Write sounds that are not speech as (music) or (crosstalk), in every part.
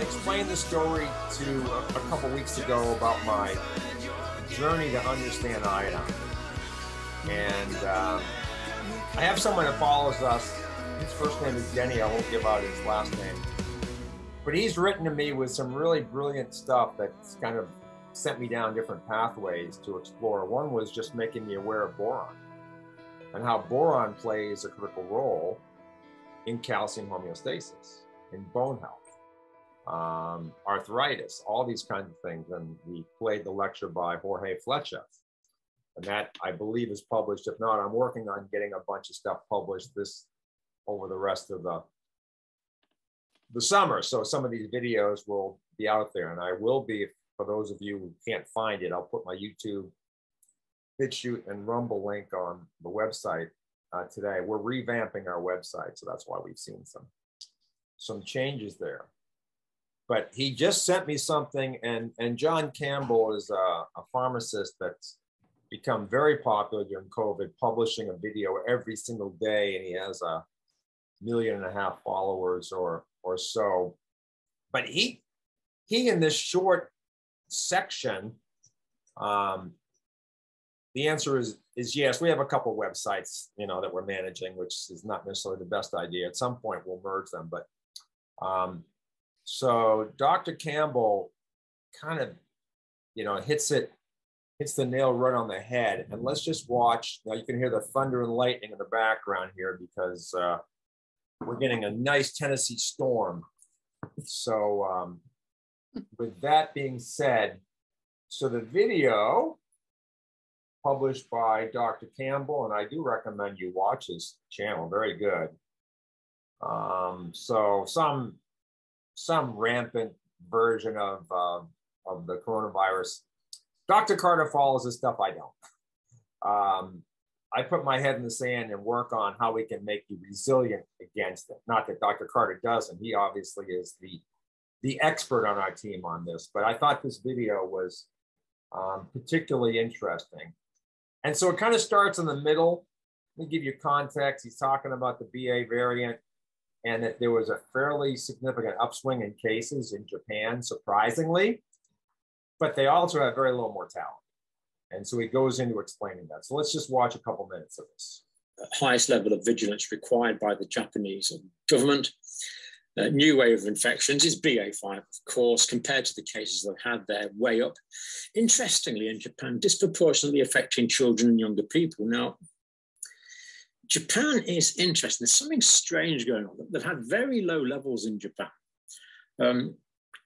I explained the story to a, a couple weeks ago about my journey to understand iodine. And um, I have someone that follows us. His first name is Denny. I won't give out his last name. But he's written to me with some really brilliant stuff that's kind of sent me down different pathways to explore. One was just making me aware of boron and how boron plays a critical role in calcium homeostasis, in bone health, um, arthritis, all these kinds of things. And we played the lecture by Jorge Flechas. And that I believe is published. If not, I'm working on getting a bunch of stuff published this over the rest of the the summer. So some of these videos will be out there, and I will be for those of you who can't find it. I'll put my YouTube, BitChute, and Rumble link on the website uh, today. We're revamping our website, so that's why we've seen some some changes there. But he just sent me something, and and John Campbell is a, a pharmacist that's become very popular during COVID, publishing a video every single day, and he has a million and a half followers or or so. But he he in this short section, um, the answer is is yes. We have a couple websites, you know, that we're managing, which is not necessarily the best idea. At some point, we'll merge them. But um, so Dr. Campbell kind of, you know, hits it hits the nail right on the head. And let's just watch. Now you can hear the thunder and lightning in the background here because uh, we're getting a nice Tennessee storm. So um, with that being said, so the video published by Dr. Campbell, and I do recommend you watch his channel, very good. Um, so some some rampant version of uh, of the coronavirus. Dr. Carter follows this stuff. I don't. Um, I put my head in the sand and work on how we can make you resilient against it. Not that Dr. Carter doesn't. He obviously is the the expert on our team on this. But I thought this video was um, particularly interesting. And so it kind of starts in the middle. Let me give you context. He's talking about the BA variant and that there was a fairly significant upswing in cases in Japan, surprisingly, but they also have very low mortality. And so he goes into explaining that. So let's just watch a couple minutes of this. Highest level of vigilance required by the Japanese government. New wave of infections is BA5, of course, compared to the cases they've had there, way up. Interestingly, in Japan, disproportionately affecting children and younger people. Now, Japan is interesting. There's something strange going on. They've had very low levels in Japan. Um,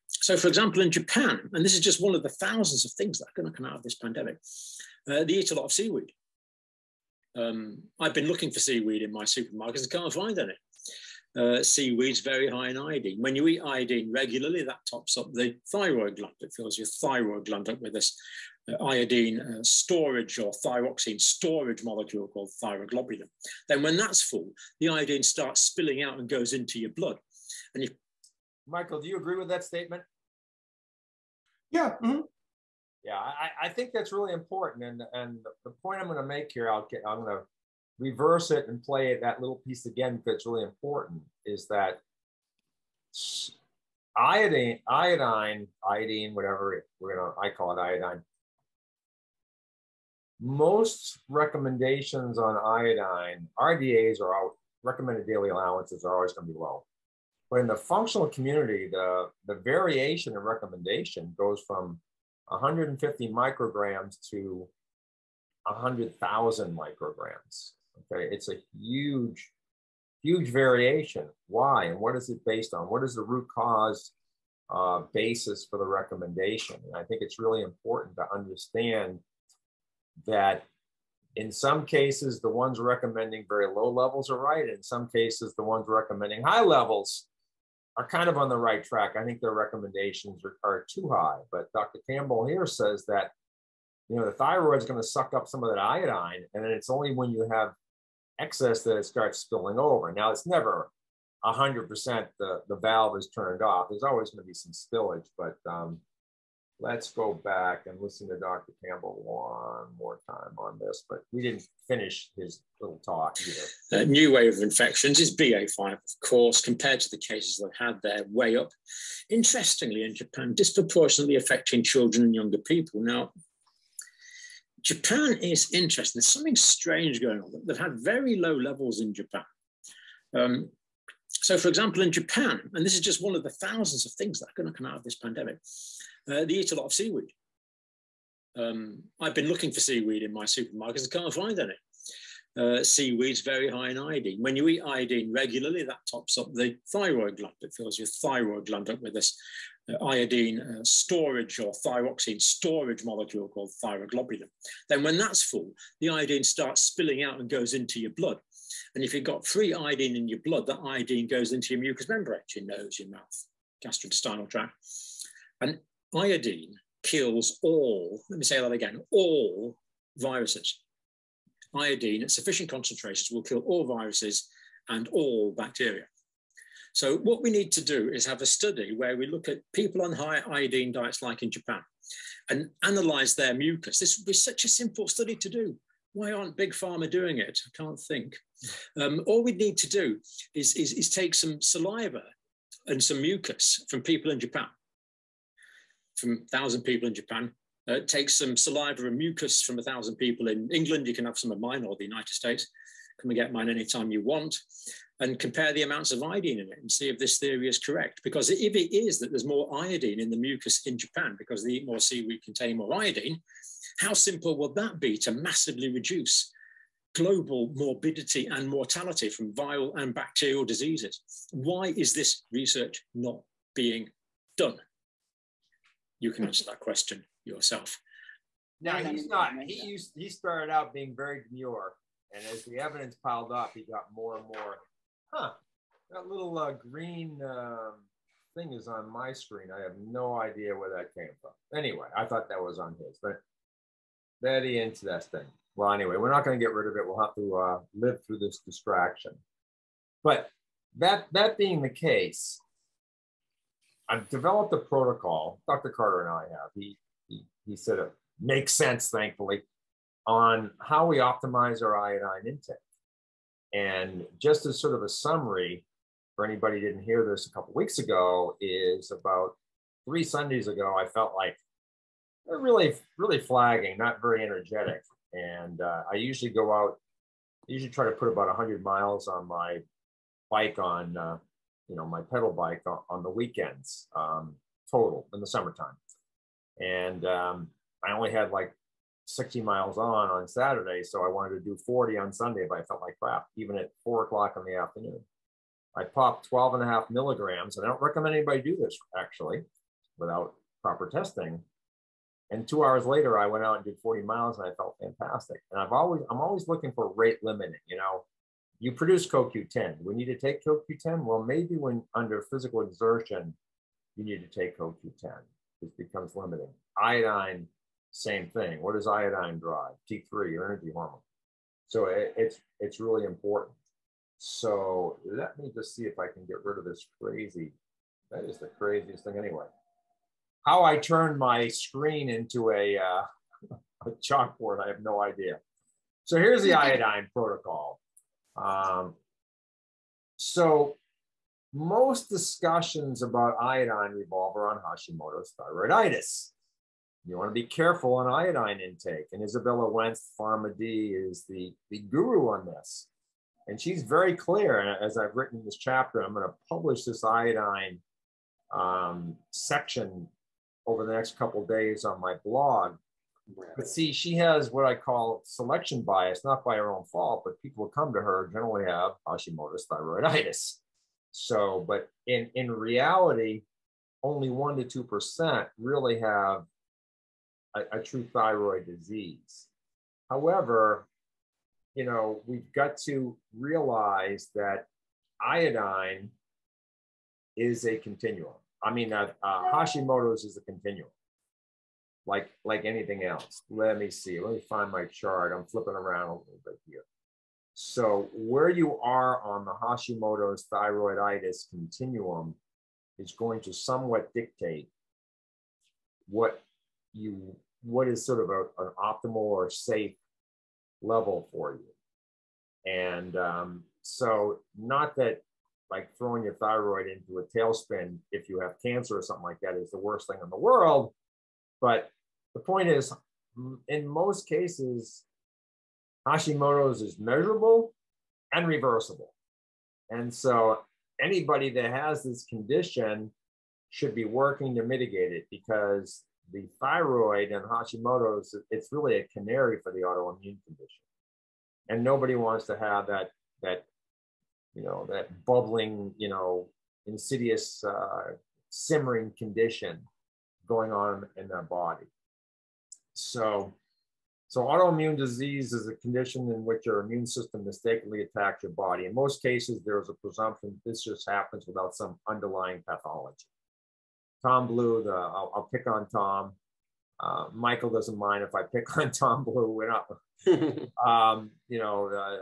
so, for example, in Japan, and this is just one of the thousands of things that are going to come out of this pandemic, uh, they eat a lot of seaweed. Um, I've been looking for seaweed in my supermarkets and can't find any uh, seaweed's very high in iodine. When you eat iodine regularly, that tops up the thyroid gland. It fills your thyroid gland up with this iodine uh, storage or thyroxine storage molecule called thyroglobulin. Then when that's full, the iodine starts spilling out and goes into your blood. And you, Michael, do you agree with that statement? Yeah. Mm-hmm. Yeah, I, I, think that's really important. And, and the point I'm going to make here, I'll get, I'm going to reverse it and play that little piece again because it's really important is that iodine, iodine, iodine, whatever we're gonna, I call it iodine. Most recommendations on iodine, RDAs are all, recommended daily allowances are always going to be low. But in the functional community, the, the variation in recommendation goes from 150 micrograms to 100,000 micrograms. Okay, it's a huge, huge variation. Why and what is it based on? What is the root cause uh, basis for the recommendation? And I think it's really important to understand that in some cases, the ones recommending very low levels are right. In some cases, the ones recommending high levels are kind of on the right track. I think their recommendations are, are too high. But Dr. Campbell here says that you know the thyroid is going to suck up some of that iodine, and then it's only when you have excess that it starts spilling over. Now it's never 100% the, the valve is turned off. There's always going to be some spillage, but um, let's go back and listen to Dr. Campbell one more time on this, but we didn't finish his little talk either. New wave of infections is BA5, of course, compared to the cases they've had there, way up. Interestingly, in Japan, disproportionately affecting children and younger people. Now, Japan is interesting. There's something strange going on. They've had very low levels in Japan. Um, so, for example, in Japan, and this is just one of the thousands of things that are going to come out of this pandemic, uh, they eat a lot of seaweed. Um, I've been looking for seaweed in my supermarkets and can't find any. Uh, seaweed's very high in iodine. When you eat iodine regularly, that tops up the thyroid gland. It fills your thyroid gland up with this uh, iodine uh, storage or thyroxine storage molecule called thyroglobulin. Then when that's full, the iodine starts spilling out and goes into your blood. And if you've got free iodine in your blood, that iodine goes into your mucous membrane, your nose, your mouth, gastrointestinal tract. And iodine kills all, let me say that again, all viruses. Iodine at sufficient concentrations will kill all viruses and all bacteria. So what we need to do is have a study where we look at people on high iodine diets like in Japan and analyze their mucus. This would be such a simple study to do. Why aren't Big Pharma doing it? I can't think. Um, all we need to do is, is, is take some saliva and some mucus from people in Japan from 1,000 people in Japan. Uh, take some saliva and mucus from 1,000 people in England. You can have some of mine or the United States. Come and get mine anytime you want and compare the amounts of iodine in it and see if this theory is correct. Because if it is that there's more iodine in the mucus in Japan because they eat more seaweed containing more iodine, how simple would that be to massively reduce global morbidity and mortality from viral and bacterial diseases? Why is this research not being done? You can answer that question yourself. Now he's not. He used. He started out being very demure, and as the evidence piled up, he got more and more. Huh? That little uh, green uh, thing is on my screen. I have no idea where that came from. Anyway, I thought that was on his, but very interesting. Well, anyway, we're not going to get rid of it. We'll have to uh, live through this distraction. But that that being the case, I've developed a protocol. Dr. Carter and I have. He he, he said it makes sense, thankfully, on how we optimize our iodine intake. And just as sort of a summary for anybody didn't hear this a couple weeks ago, is about three Sundays ago, I felt like really, really flagging, not very energetic. And uh, I usually go out, I usually try to put about 100 miles on my bike on uh, you know my pedal bike on, on the weekends um, total in the summertime. And um, i only had like 60 miles on on saturday so i wanted to do 40 on sunday but i felt like crap even at four o'clock in the afternoon. I popped 12 and a half milligrams and i don't recommend anybody do this actually without proper testing. And two hours later i went out and did 40 miles and i felt fantastic. And i've always i'm always looking for rate limiting you know you produce CoQ10. We need to take CoQ10. Well, maybe when under physical exertion, you need to take CoQ10. It becomes limiting. Iodine, same thing. What does iodine drive? T3, your energy hormone. So it, it's it's really important. So let me just see if I can get rid of this crazy. That is the craziest thing anyway. How I turn my screen into a, uh, (laughs) a chalkboard, I have no idea. So here's the (laughs) iodine protocol. Um, so most discussions about iodine revolve around Hashimoto's thyroiditis. You want to be careful on iodine intake. And Izabella Wentz, PharmD, is the, the guru on this. And she's very clear. And as I've written in this chapter, I'm going to publish this iodine um, section over the next couple days on my blog. But see, she has what I call selection bias, not by her own fault, but people who come to her generally have Hashimoto's thyroiditis. So, but in, in reality, only one to 2% really have a, a true thyroid disease. However, you know, we've got to realize that iodine is a continuum. I mean, uh, uh, Hashimoto's is a continuum like like anything else. Let me see. Let me find my chart. I'm flipping around a little bit here. So where you are on the Hashimoto's thyroiditis continuum is going to somewhat dictate what you what is sort of a, an optimal or safe level for you. And um, so, not that like throwing your thyroid into a tailspin if you have cancer or something like that is the worst thing in the world. But the point is, in most cases, Hashimoto's is measurable and reversible. And so anybody that has this condition should be working to mitigate it because the thyroid and Hashimoto's, it's really a canary for the autoimmune condition. And nobody wants to have that, that, you know, that bubbling, you know, insidious, uh, simmering condition going on in their body. So so autoimmune disease is a condition in which your immune system mistakenly attacks your body. In most cases, there is a presumption this just happens without some underlying pathology. Tom Blue, the, I'll, I'll pick on Tom. Uh, Michael doesn't mind if I pick on Tom Blue. We're not, (laughs) um, you know, uh,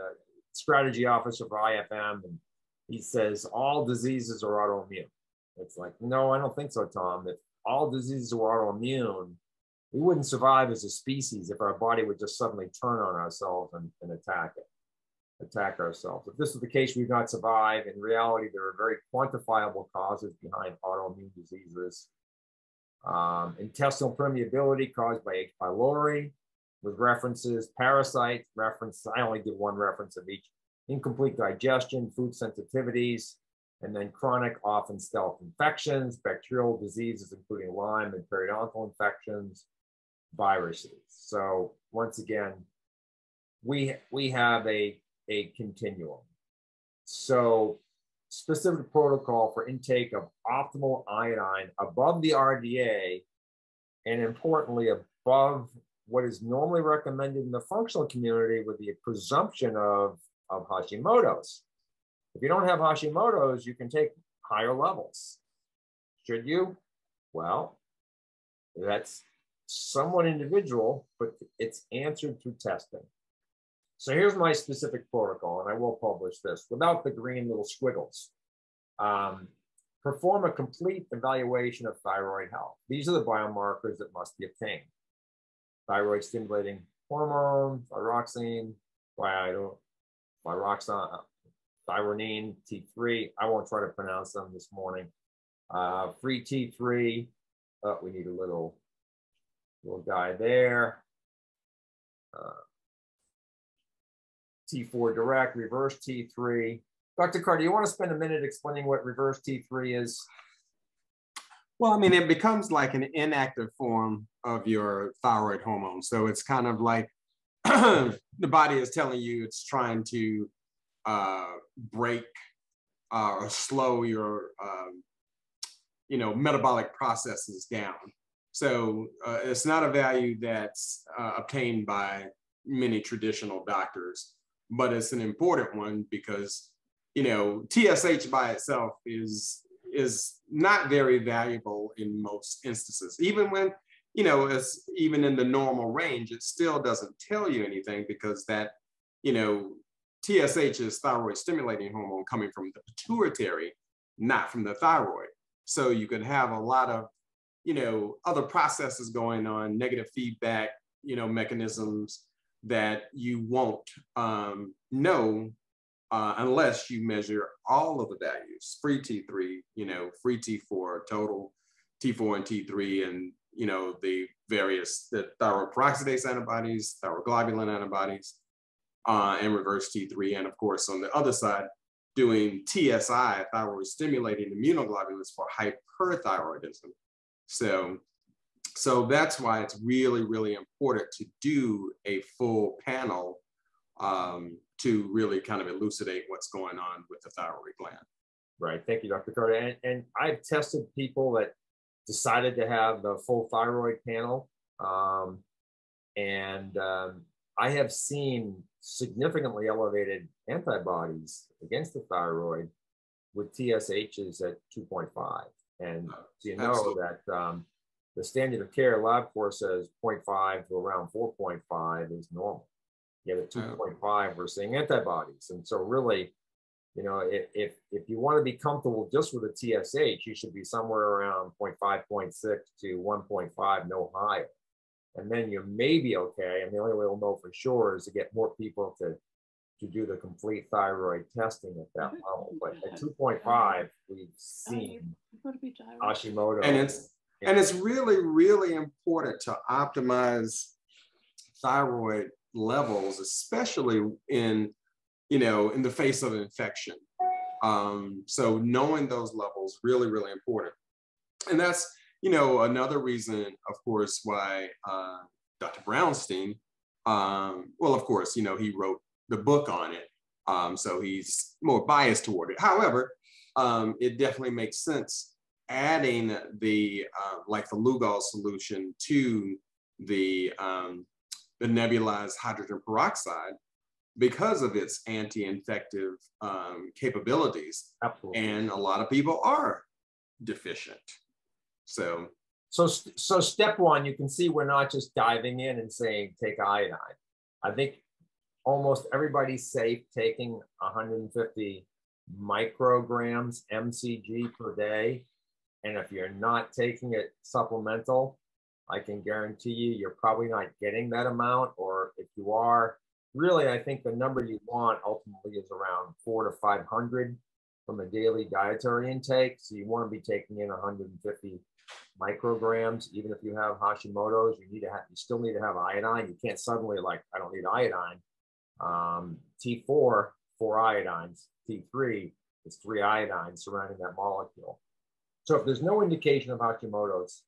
strategy officer for IFM, and he says all diseases are autoimmune. It's like, no, I don't think so, Tom. If all diseases were autoimmune, we wouldn't survive as a species if our body would just suddenly turn on ourselves and, and attack it, attack ourselves. If this is the case, we'd not survive. In reality, there are very quantifiable causes behind autoimmune diseases. Um, intestinal permeability caused by H. pylori, with references, parasites, reference, I only give one reference of each, incomplete digestion, food sensitivities, and then chronic, often stealth infections, bacterial diseases, including Lyme and periodontal infections, viruses. So once again, we we have a a continuum. So specific protocol for intake of optimal iodine above the RDA, and importantly above what is normally recommended in the functional community with the presumption of, of Hashimoto's. If you don't have Hashimoto's, you can take higher levels. Should you? Well, that's somewhat individual, but it's answered through testing. So here's my specific protocol, and I will publish this without the green little squiggles. Um, perform a complete evaluation of thyroid health. These are the biomarkers that must be obtained. Thyroid stimulating hormone, thyroxine, why I don't, thyroxine, thyronine, T3. I won't try to pronounce them this morning. Uh, free T3. Oh, we need a little little guy there. Uh, T4 direct, reverse T3. Dr. Carter, you want to spend a minute explaining what reverse T3 is? Well, I mean, it becomes like an inactive form of your thyroid hormone. So it's kind of like (clears throat) the body is telling you it's trying to uh, break uh, or slow your, um, you know, metabolic processes down. So uh, it's not a value that's uh, obtained by many traditional doctors, but it's an important one because you know TSH by itself is is not very valuable in most instances. Even when you know it's even in the normal range, it still doesn't tell you anything because that you know TSH is thyroid stimulating hormone coming from the pituitary, not from the thyroid. So you could have a lot of you know, other processes going on, negative feedback, you know, mechanisms that you won't um, know uh, unless you measure all of the values, free T3, you know, free T4, total T4 and T3, and, you know, the various, the thyroid peroxidase antibodies, thyroglobulin antibodies, uh, and reverse T3. And of course, on the other side, doing TSI, thyroid stimulating immunoglobulins for hyperthyroidism. So, so that's why it's really, really important to do a full panel um, to really kind of elucidate what's going on with the thyroid gland. Right. Thank you, Dr. Carter. And, and I've tested people that decided to have the full thyroid panel. Um, and um, I have seen significantly elevated antibodies against the thyroid with TSHs at 2.5. And you know Absolutely. that um, the standard of care lab LabCorp says 0.5 to around 4.5 is normal. Yet at 2.5, we're seeing antibodies. And so really, You know, if, if, if you want to be comfortable just with a TSH, you should be somewhere around 0.5, 0.6 to 1.5, no higher. And then you may be okay. And the only way we'll know for sure is to get more people to to do the complete thyroid testing at that level. But at 2.5, we've seen Hashimoto. And it's and it's really, really important to optimize thyroid levels, especially in, you know, in the face of infection. Um, so knowing those levels really, really important. And that's, you know, another reason, of course, why uh, Dr. Brownstein, um, well, of course, you know, he wrote the book on it. Um, so he's more biased toward it. However, um, it definitely makes sense adding the uh, like the Lugol solution to the um, the nebulized hydrogen peroxide because of its anti-infective um, capabilities. Absolutely. And a lot of people are deficient. So so so step one, you can see we're not just diving in and saying take iodine. I think almost everybody's safe taking 150 micrograms mcg per day. And if you're not taking it supplemental i can guarantee you you're probably not getting that amount. Or if you are really i think the number you want ultimately is around four to 500 from a daily dietary intake. So you want to be taking in 150 micrograms even if you have hashimoto's you need to have you still need to have iodine you can't suddenly like i don't need iodine um, T4, four iodines. T3 is three iodines surrounding that molecule. So if there's no indication of Hashimoto's,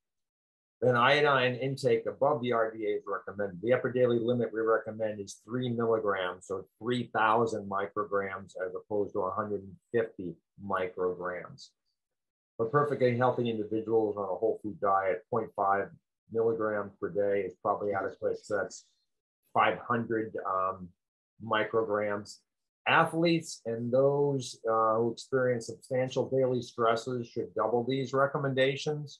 then iodine intake above the RDA is recommended. The upper daily limit we recommend is three milligrams, so 3,000 micrograms as opposed to 150 micrograms. For perfectly healthy individuals on a whole food diet, 0.5 milligrams per day is probably adequate. So that's 500 um, micrograms. Athletes and those uh, who experience substantial daily stresses should double these recommendations.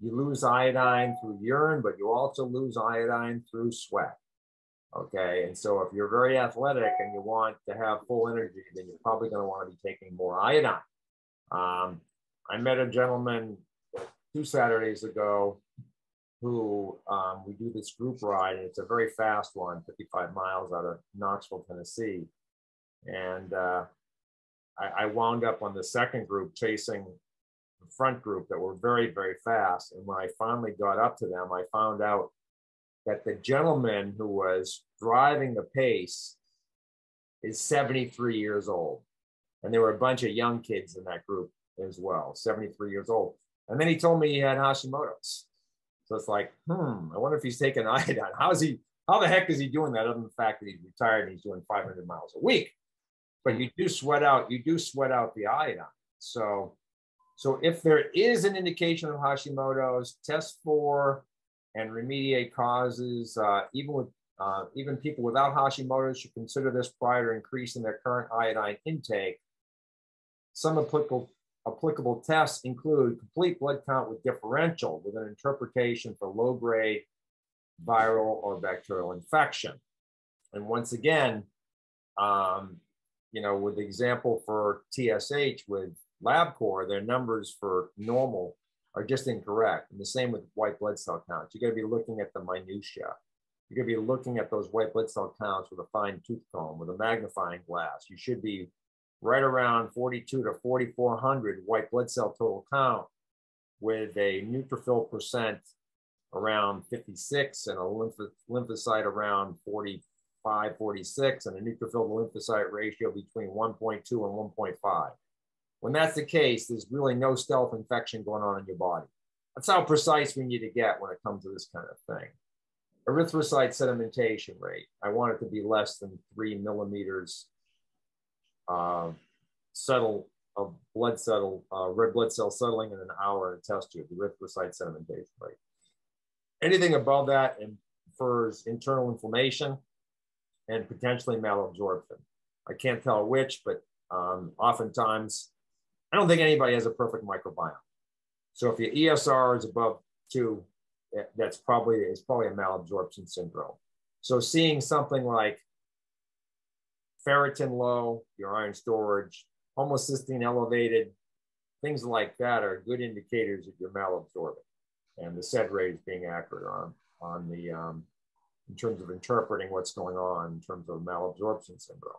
You lose iodine through urine, but you also lose iodine through sweat. Okay, and so if you're very athletic and you want to have full energy, then you're probably going to want to be taking more iodine. Um, I met a gentleman two Saturdays ago who um, we do this group ride, and it's a very fast one, 55 miles out of Knoxville, Tennessee. And uh, I, I, wound up on the second group chasing the front group that were very, very fast. And when I finally got up to them, I found out that the gentleman who was driving the pace is 73 years old. And there were a bunch of young kids in that group as well, 73 years old. And then he told me he had Hashimoto's. So it's like, hmm, I wonder if he's taking (laughs) iodine. How is he? How the heck is he doing that? Other than the fact that he's retired and he's doing 500 miles a week, but you do sweat out. You do sweat out the iodine. So, so if there is an indication of Hashimoto's, test for and remediate causes. Uh, even with uh, even people without Hashimoto's should consider this prior to increasing their current iodine intake. Some applicable applicable tests include complete blood count with differential with an interpretation for low grade viral or bacterial infection. And once again, um, you know, with the example for TSH with LabCorp, their numbers for normal are just incorrect. And the same with white blood cell counts. You got to be looking at the minutia. You're going to be looking at those white blood cell counts with a fine tooth comb, with a magnifying glass. You should be right around 42 to 4,400 white blood cell total count with a neutrophil percent around 56 and a lymph lymphocyte around 45, 46 and a neutrophil to lymphocyte ratio between 1.2 and 1.5. When that's the case, there's really no stealth infection going on in your body. That's how precise we need to get when it comes to this kind of thing. Erythrocyte sedimentation rate, I want it to be less than three millimeters uh, settle a blood settle, uh, red blood cell settling in an hour in a test tube, the erythrocyte sedimentation rate. Anything above that infers internal inflammation and potentially malabsorption. I can't tell which, but um, oftentimes, I don't think anybody has a perfect microbiome. So if your ESR is above two, that's probably, it's probably a malabsorption syndrome. So seeing something like ferritin low, your iron storage, homocysteine elevated, things like that are good indicators that you're malabsorbing and the SED rate is being accurate on, on the, um, in terms of interpreting what's going on in terms of malabsorption syndrome.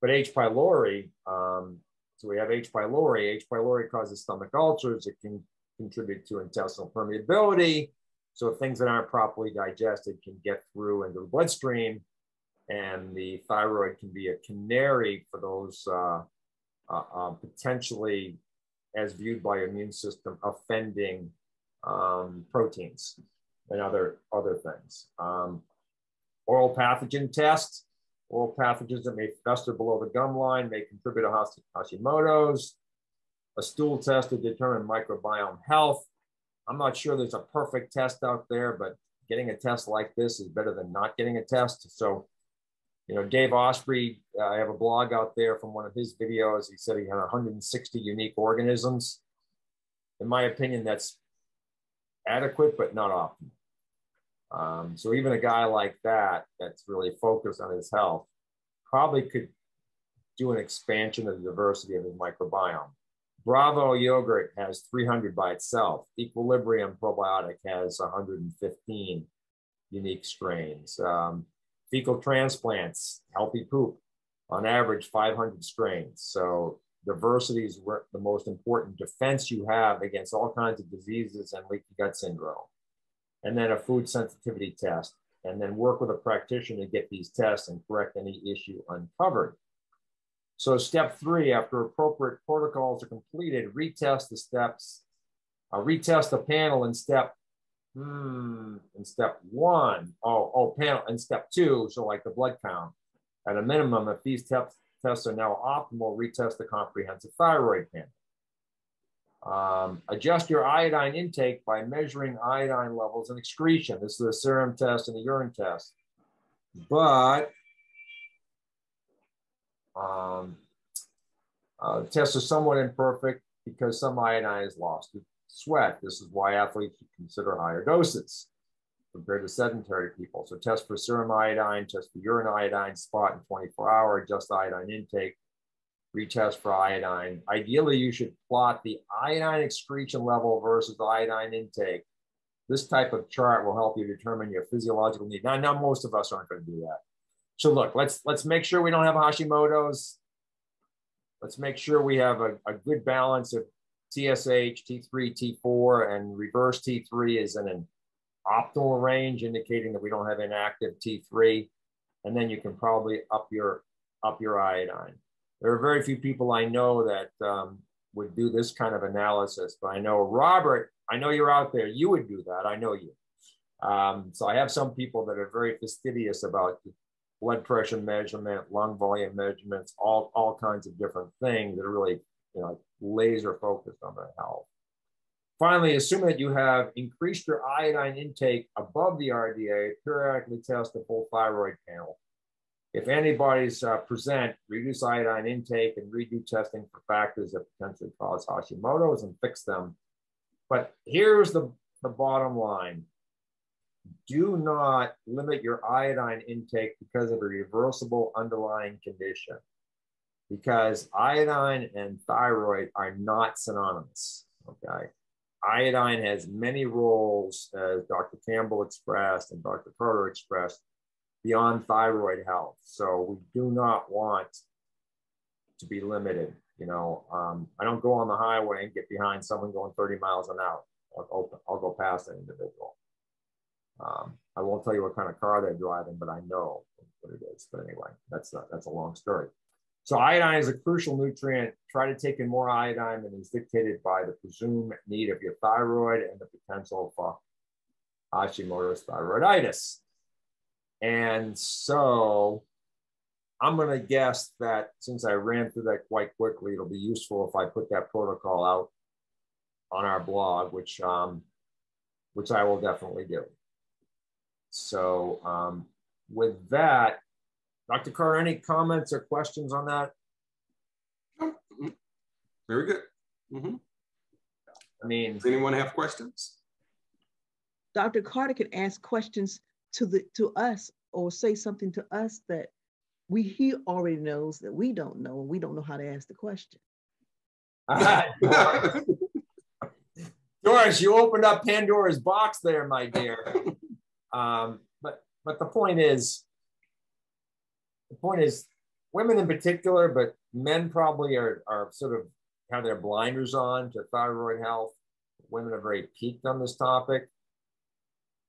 But H. pylori, um, so we have H. pylori. H. pylori causes stomach ulcers. It can contribute to intestinal permeability. So things that aren't properly digested can get through into the bloodstream and the thyroid can be a canary for those uh, uh, uh, potentially, as viewed by immune system, offending um, proteins and other other things. Um, oral pathogen tests. Oral pathogens that may fester below the gum line may contribute to Hashimoto's. A stool test to determine microbiome health. I'm not sure there's a perfect test out there, but getting a test like this is better than not getting a test. So you know, Dave Asprey, uh, I have a blog out there from one of his videos. He said he had 160 unique organisms. In my opinion, that's adequate, but not optimal. Um, so even a guy like that, that's really focused on his health, probably could do an expansion of the diversity of his microbiome. Bravo yogurt has 300 by itself. Equilibrium probiotic has 115 unique strains. Um, fecal transplants, healthy poop, on average 500 strains. So diversity is the most important defense you have against all kinds of diseases and leaky gut syndrome. And then a food sensitivity test, and then work with a practitioner to get these tests and correct any issue uncovered. So step three, after appropriate protocols are completed, retest the steps, uh, retest the panel in step hmm, in step one, oh, oh, panel, in step two, so like the blood count, at a minimum, if these tests, tests are now optimal, retest the comprehensive thyroid panel. Um, adjust your iodine intake by measuring iodine levels and excretion. This is a serum test and a urine test. But um, uh, tests are somewhat imperfect because some iodine is lost sweat. This is why athletes should consider higher doses compared to sedentary people. So test for serum iodine, test for urine iodine, spot in 24 hour, adjust iodine intake, retest for iodine. Ideally, you should plot the iodine excretion level versus iodine intake. This type of chart will help you determine your physiological need. Now, now most of us aren't going to do that. So look, let's let's make sure we don't have Hashimoto's. Let's make sure we have a, a good balance of TSH, T3, T4, and reverse T3 is in an optimal range, indicating that we don't have inactive T3. And then you can probably up your up your iodine. There are very few people I know that um, would do this kind of analysis, but I know Robert, I know you're out there. You would do that. I know you. Um, so I have some people that are very fastidious about blood pressure measurement, lung volume measurements, all, all kinds of different things that are really you know, laser focused on their health. Finally, assume that you have increased your iodine intake above the RDA, periodically test the full thyroid panel. If antibodies uh, present, reduce iodine intake and redo testing for factors that potentially cause Hashimoto's and fix them. But here's the, the bottom line. Do not limit your iodine intake because of a reversible underlying condition because iodine and thyroid are not synonymous. Okay. Iodine has many roles, as Dr. Campbell expressed and Dr. Carter expressed, beyond thyroid health. So we do not want to be limited. You know, um, I don't go on the highway and get behind someone going 30 miles an hour. I'll, go, I'll go past an individual. Um, I won't tell you what kind of car they're driving, but I know what it is. But anyway, that's a, that's a long story. So iodine is a crucial nutrient. Try to take in more iodine than is dictated by the presumed need of your thyroid and the potential for Hashimoto's thyroiditis. And so I'm going to guess that since I ran through that quite quickly, it'll be useful if I put that protocol out on our blog, which um, which I will definitely do. So um, with that, Dr. Carr, any comments or questions on that? Very good. Mm-hmm. I mean, does anyone have questions? Dr. Carter can ask questions to the to us or say something to us that we he already knows that we don't know, and we don't know how to ask the question. (laughs) Doris, you opened up Pandora's box there, my dear. (laughs) Um, but but the point is, the point is, women in particular, but men probably are are sort of have their blinders on to thyroid health. Women are very peaked on this topic.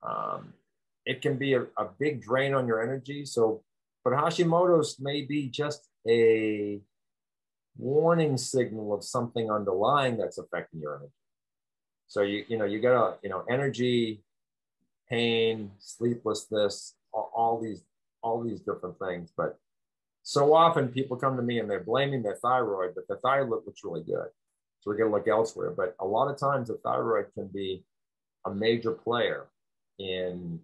Um, it can be a, a big drain on your energy. So, but Hashimoto's may be just a warning signal of something underlying that's affecting your energy. So you you know you got a you know energy, pain, sleeplessness, all, all these all these different things. But so often people come to me and they're blaming their thyroid, but the thyroid looks really good. So we're going to look elsewhere. But a lot of times the thyroid can be a major player in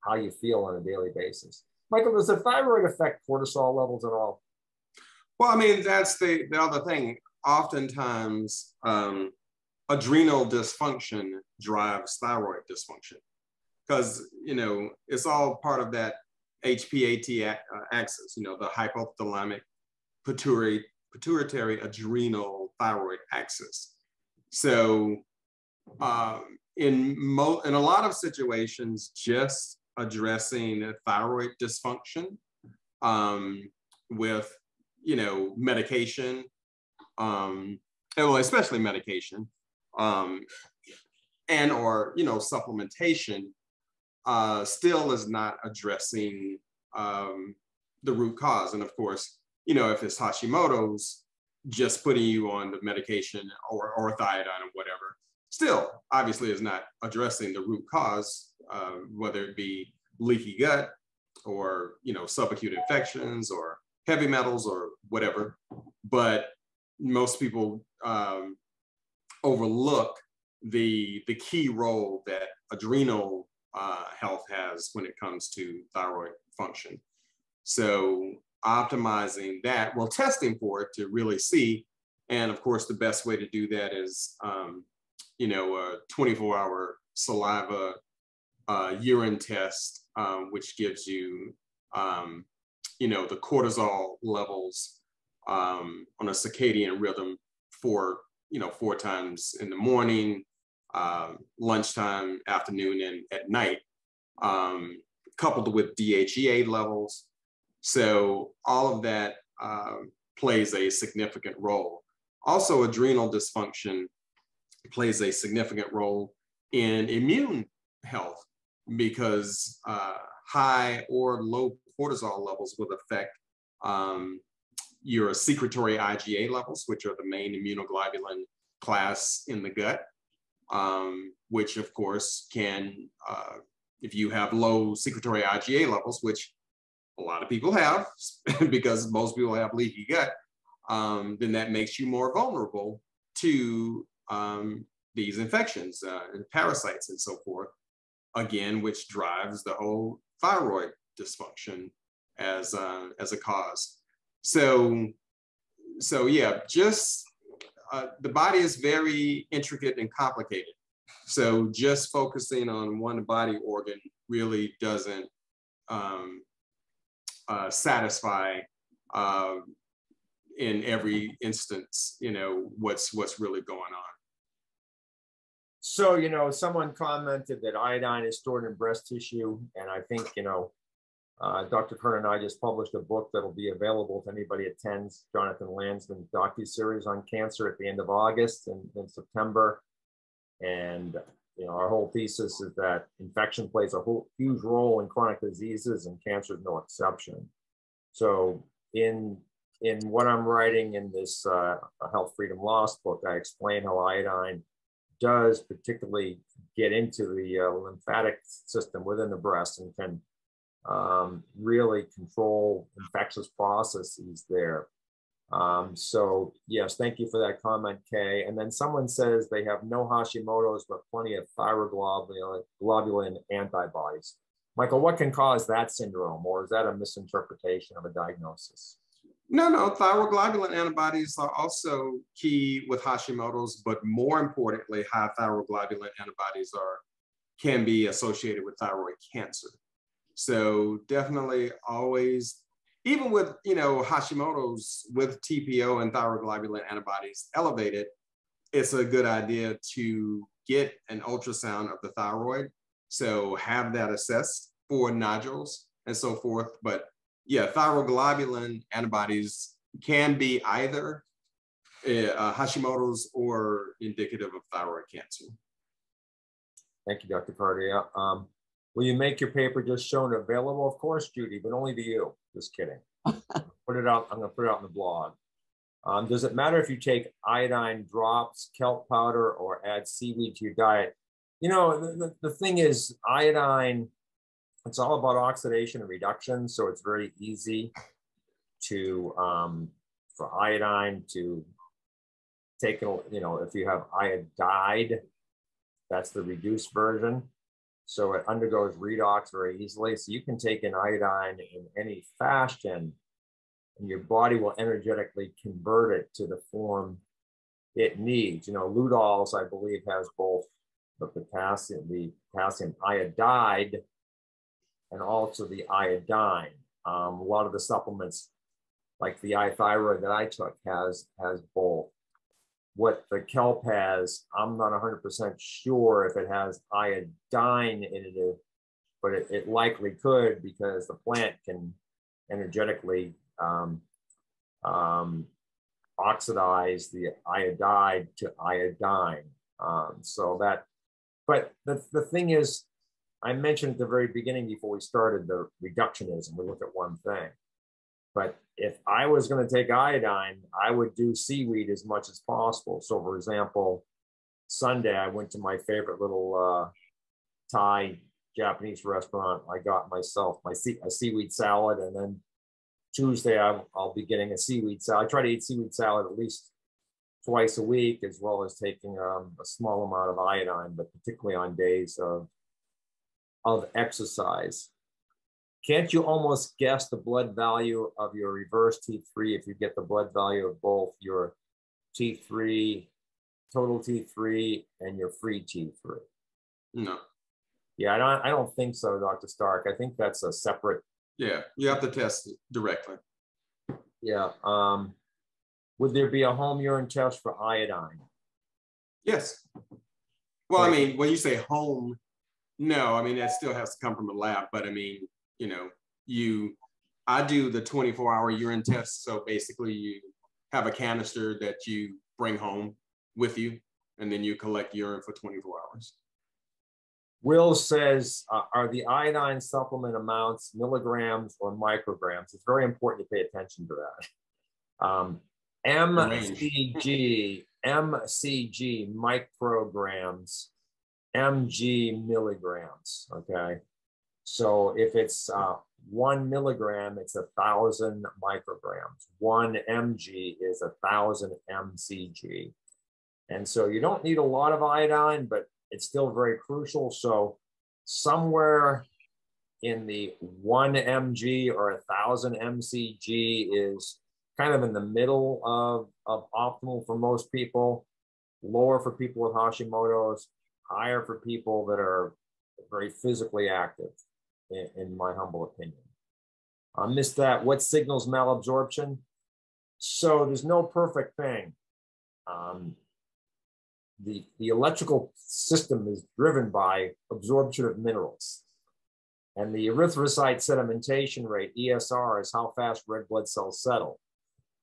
how you feel on a daily basis. Michael, does the thyroid affect cortisol levels at all? Well, I mean, that's the, the other thing. Oftentimes, um, adrenal dysfunction drives thyroid dysfunction because, you know, it's all part of that HPAT uh, axis, you know, the hypothalamic pituitary, pituitary adrenal thyroid axis. So, um, in, mo- in a lot of situations, just addressing thyroid dysfunction um, with, you know, medication, um, well, especially medication, um, and or, you know, supplementation uh, still is not addressing um, the root cause. And of course, you know, if it's Hashimoto's, just putting you on the medication or, or thiodine or whatever, still obviously is not addressing the root cause, uh, whether it be leaky gut or you know subacute infections or heavy metals or whatever. But most people um, overlook the the key role that adrenal uh, health has when it comes to thyroid function. So optimizing that, well, testing for it to really see. And of course, the best way to do that is um, you know, a 24 hour saliva uh, urine test, um, which gives you, um, you know, the cortisol levels um, on a circadian rhythm for, you know, four times in the morning, uh, lunchtime, afternoon, and at night, um, coupled with DHEA levels. So all of that uh, plays a significant role. Also, adrenal dysfunction plays a significant role in immune health because uh, high or low cortisol levels will affect um, your secretory IgA levels, which are the main immunoglobulin class in the gut, um, which of course can, uh, if you have low secretory IgA levels, which a lot of people have (laughs) because most people have leaky gut, um, then that makes you more vulnerable to um, these infections uh, and parasites and so forth, again, which drives the whole thyroid dysfunction as, uh, as a cause. So, so yeah, just uh, the body is very intricate and complicated. So just focusing on one body organ really doesn't um, uh, satisfy uh, in every instance, you know, what's what's really going on. So, you know, someone commented that iodine is stored in breast tissue. And I think, you know, uh, Dr. Kern and I just published a book that'll be available to anybody attends Jonathan Landsman's docu-series on cancer at the end of August and September. And, you know, our whole thesis is that infection plays a whole, huge role in chronic diseases and cancer is no exception. So in in what I'm writing in this uh, Health Freedom Lost book, I explain how iodine does particularly get into the uh, lymphatic system within the breast and can um, really control infectious processes there. Um, so yes, thank you for that comment, Kay. And then someone says they have no Hashimoto's, but plenty of thyroglobulin antibodies. Michael, what can cause that syndrome, or is that a misinterpretation of a diagnosis? No, no, thyroglobulin antibodies are also key with Hashimoto's, but more importantly, high thyroglobulin antibodies are can be associated with thyroid cancer. So definitely always even with you know Hashimoto's with TPO and thyroglobulin antibodies elevated, it's a good idea to get an ultrasound of the thyroid. So have that assessed for nodules and so forth. But yeah, thyroglobulin antibodies can be either uh, Hashimoto's or indicative of thyroid cancer. Thank you, Dr. Cardia. Um, will you make your paper just shown available? Of course, Judy, but only to you. Just kidding. (laughs) put it out. I'm going to put it out in the blog. Um, does it matter if you take iodine drops, kelp powder, or add seaweed to your diet? You know, the, the, the thing is, iodine, it's all about oxidation and reduction. So it's very easy to, um, for iodine to take, you know, if you have iodide, that's the reduced version. So it undergoes redox very easily. So you can take an iodine in any fashion and your body will energetically convert it to the form it needs. You know, Lugol's, I believe, has both the potassium, the potassium iodide and also the iodine. Um, a lot of the supplements, like the iThyroid that I took, has has both what the kelp has, I'm not 100% sure if it has iodine in it, but it, it likely could because the plant can energetically um, um, oxidize the iodide to iodine. Um, so that, but the, the thing is, I mentioned at the very beginning before we started the reductionism, we look at one thing. But if I was going to take iodine, I would do seaweed as much as possible. So, for example, Sunday I went to my favorite little uh, Thai Japanese restaurant. I got myself my sea- a seaweed salad, and then Tuesday I'll, I'll be getting a seaweed salad. I try to eat seaweed salad at least twice a week, as well as taking um, a small amount of iodine, but particularly on days of of exercise. Can't you almost guess the blood value of your reverse T3 if you get the blood value of both your T3, total T3, and your free T3? No. Yeah, I don't, I don't think so, Dr. Stark. I think that's a separate. Yeah, you have to test it directly. Yeah. Um, would there be a home urine test for iodine? Yes. Well, I mean, when you say home, no, I mean, that still has to come from a lab, but I mean, you know, you, I do the 24 hour urine test. So basically you have a canister that you bring home with you and then you collect urine for 24 hours. Will says, uh, are the iodine supplement amounts milligrams or micrograms? It's very important to pay attention to that. Um, MCG, MCG micrograms, MG milligrams, okay? So if it's uh, one milligram, it's a thousand micrograms. One mg is a thousand mcg. And so you don't need a lot of iodine, but it's still very crucial. So somewhere in the one mg or a thousand mcg is kind of in the middle of, of optimal for most people, lower for people with Hashimoto's, higher for people that are very physically active in, in my humble opinion. I missed that. What signals malabsorption? So there's no perfect thing. Um, the, the electrical system is driven by absorption of minerals. And the erythrocyte sedimentation rate, ESR, is how fast red blood cells settle.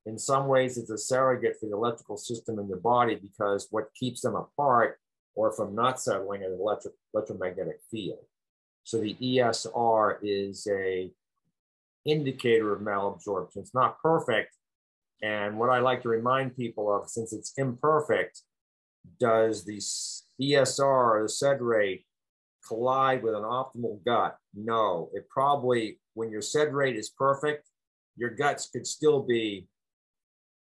In some ways, it's a surrogate for the electrical system in your body because what keeps them apart or from not settling an electric, electromagnetic field. So the ESR is a indicator of malabsorption. It's not perfect. And what I like to remind people of, since it's imperfect, does the ESR, the SED rate, collide with an optimal gut? No, it probably, when your SED rate is perfect, your guts could still be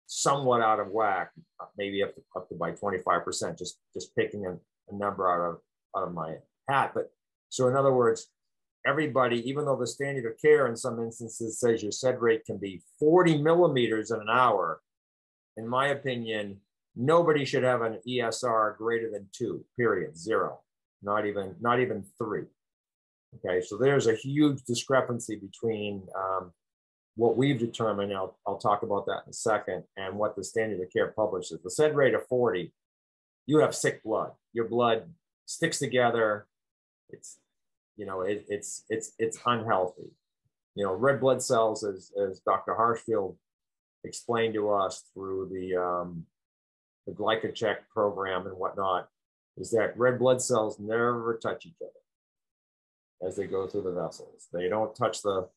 somewhat out of whack, maybe up to, up to by 25%, just, just picking a, a number out of, out of my hat. But so in other words, everybody, even though the standard of care in some instances says your SED rate can be 40 millimeters in an hour, in my opinion, nobody should have an ESR greater than two, period, zero, not even, not even three. Okay, so there's a huge discrepancy between um, what we've determined, I'll, I'll talk about that in a second, and what the standard of care publishes. The SED rate of 40, you have sick blood. Your blood sticks together. It's, you know, it, it's it's it's unhealthy. You know, red blood cells, as as Dr. Harshfield explained to us through the um, the glycocheck program and whatnot, is that red blood cells never touch each other as they go through the vessels. They don't touch the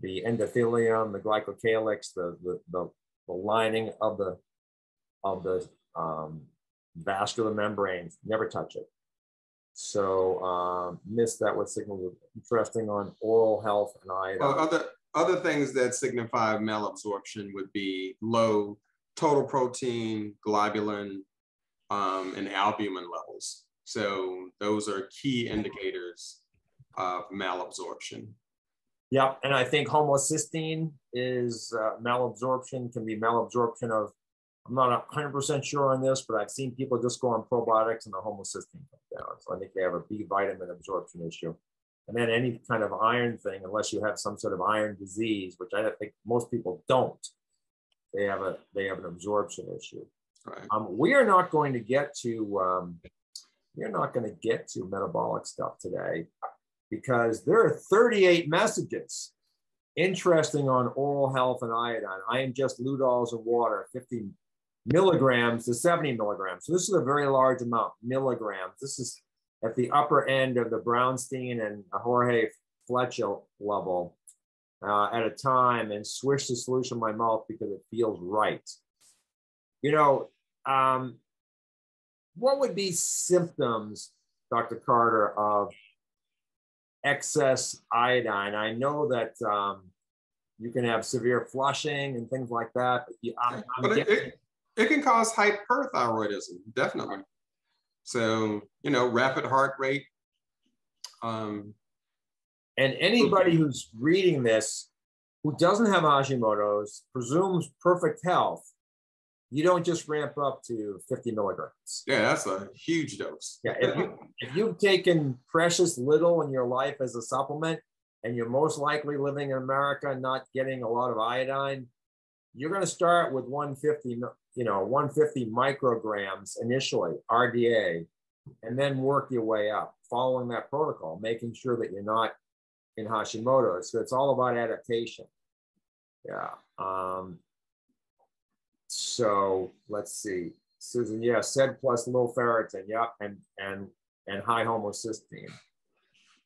the endothelium, the glycocalyx, the the, the, the lining of the of the um, vascular membranes. Never touch it. So um, missed that what signal was interesting on oral health and iodine. Well, other other things that signify malabsorption would be low total protein, globulin, um, and albumin levels. So those are key indicators of malabsorption. Yeah, and I think homocysteine is uh, malabsorption, can be malabsorption of, I'm not 100% sure on this, but I've seen people just go on probiotics and the homocysteine down. So I think they have a B vitamin absorption issue. And then any kind of iron thing, unless you have some sort of iron disease, which I think most people don't, they have a they have an absorption issue. Right. Um, we are not going to get to um, are not going to get to metabolic stuff today because there are 38 messages interesting on oral health and iodine. I am just Lugol's of water, 50 milligrams to 70 milligrams. So this is a very large amount, milligrams. This is at the upper end of the Brownstein and Jorge Flechas level uh, at a time and swish the solution in my mouth because it feels right. You know, um, what would be symptoms, Dr. Carter, of excess iodine? I know that um, you can have severe flushing and things like that. But, you, I'm, I'm but it, it, it, can cause hyperthyroidism, definitely. So, you know, rapid heart rate. Um, and anybody who's reading this who doesn't have Hashimoto's presumes perfect health you don't just ramp up to 50 milligrams. Yeah, that's a huge dose. Yeah, if, you, if you've taken precious little in your life as a supplement, and you're most likely living in America and not getting a lot of iodine, you're going to start with 150, you know, 150 micrograms initially, RDA, and then work your way up, following that protocol, making sure that you're not in Hashimoto's. So it's all about adaptation. Yeah. Um, so let's see. Susan, yeah, SED plus low ferritin, yeah, and and and high homocysteine.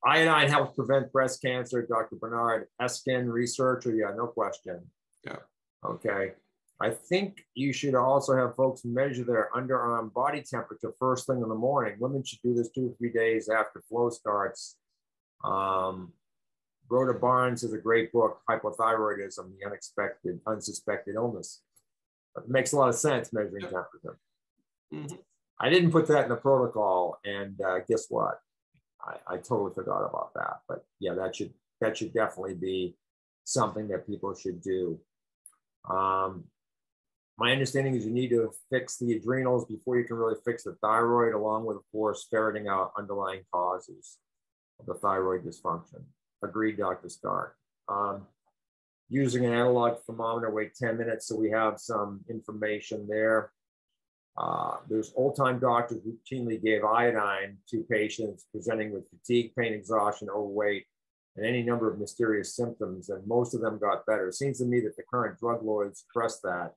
Iodine helps prevent breast cancer, Dr. Bernard Eskin, researcher, yeah, no question. Yeah. Okay. I think you should also have folks measure their underarm body temperature first thing in the morning. Women should do this two or three days after flow starts. Um, Broda Barnes is a great book, Hypothyroidism, the Unexpected, Unsuspected Illness. It makes a lot of sense measuring temperature. Mm-hmm. I didn't put that in the protocol, and uh, guess what? I, I totally forgot about that. But yeah, that should that should definitely be something that people should do. Um, my understanding is you need to fix the adrenals before you can really fix the thyroid, along with, of course, ferreting out underlying causes of the thyroid dysfunction. Agreed, Dr. Stark. Um, using an analog thermometer, wait 10 minutes so we have some information there. Uh, there's old-time doctors routinely gave iodine to patients presenting with fatigue, pain, exhaustion, overweight, and any number of mysterious symptoms, and most of them got better. It seems to me that the current drug lords suppress that.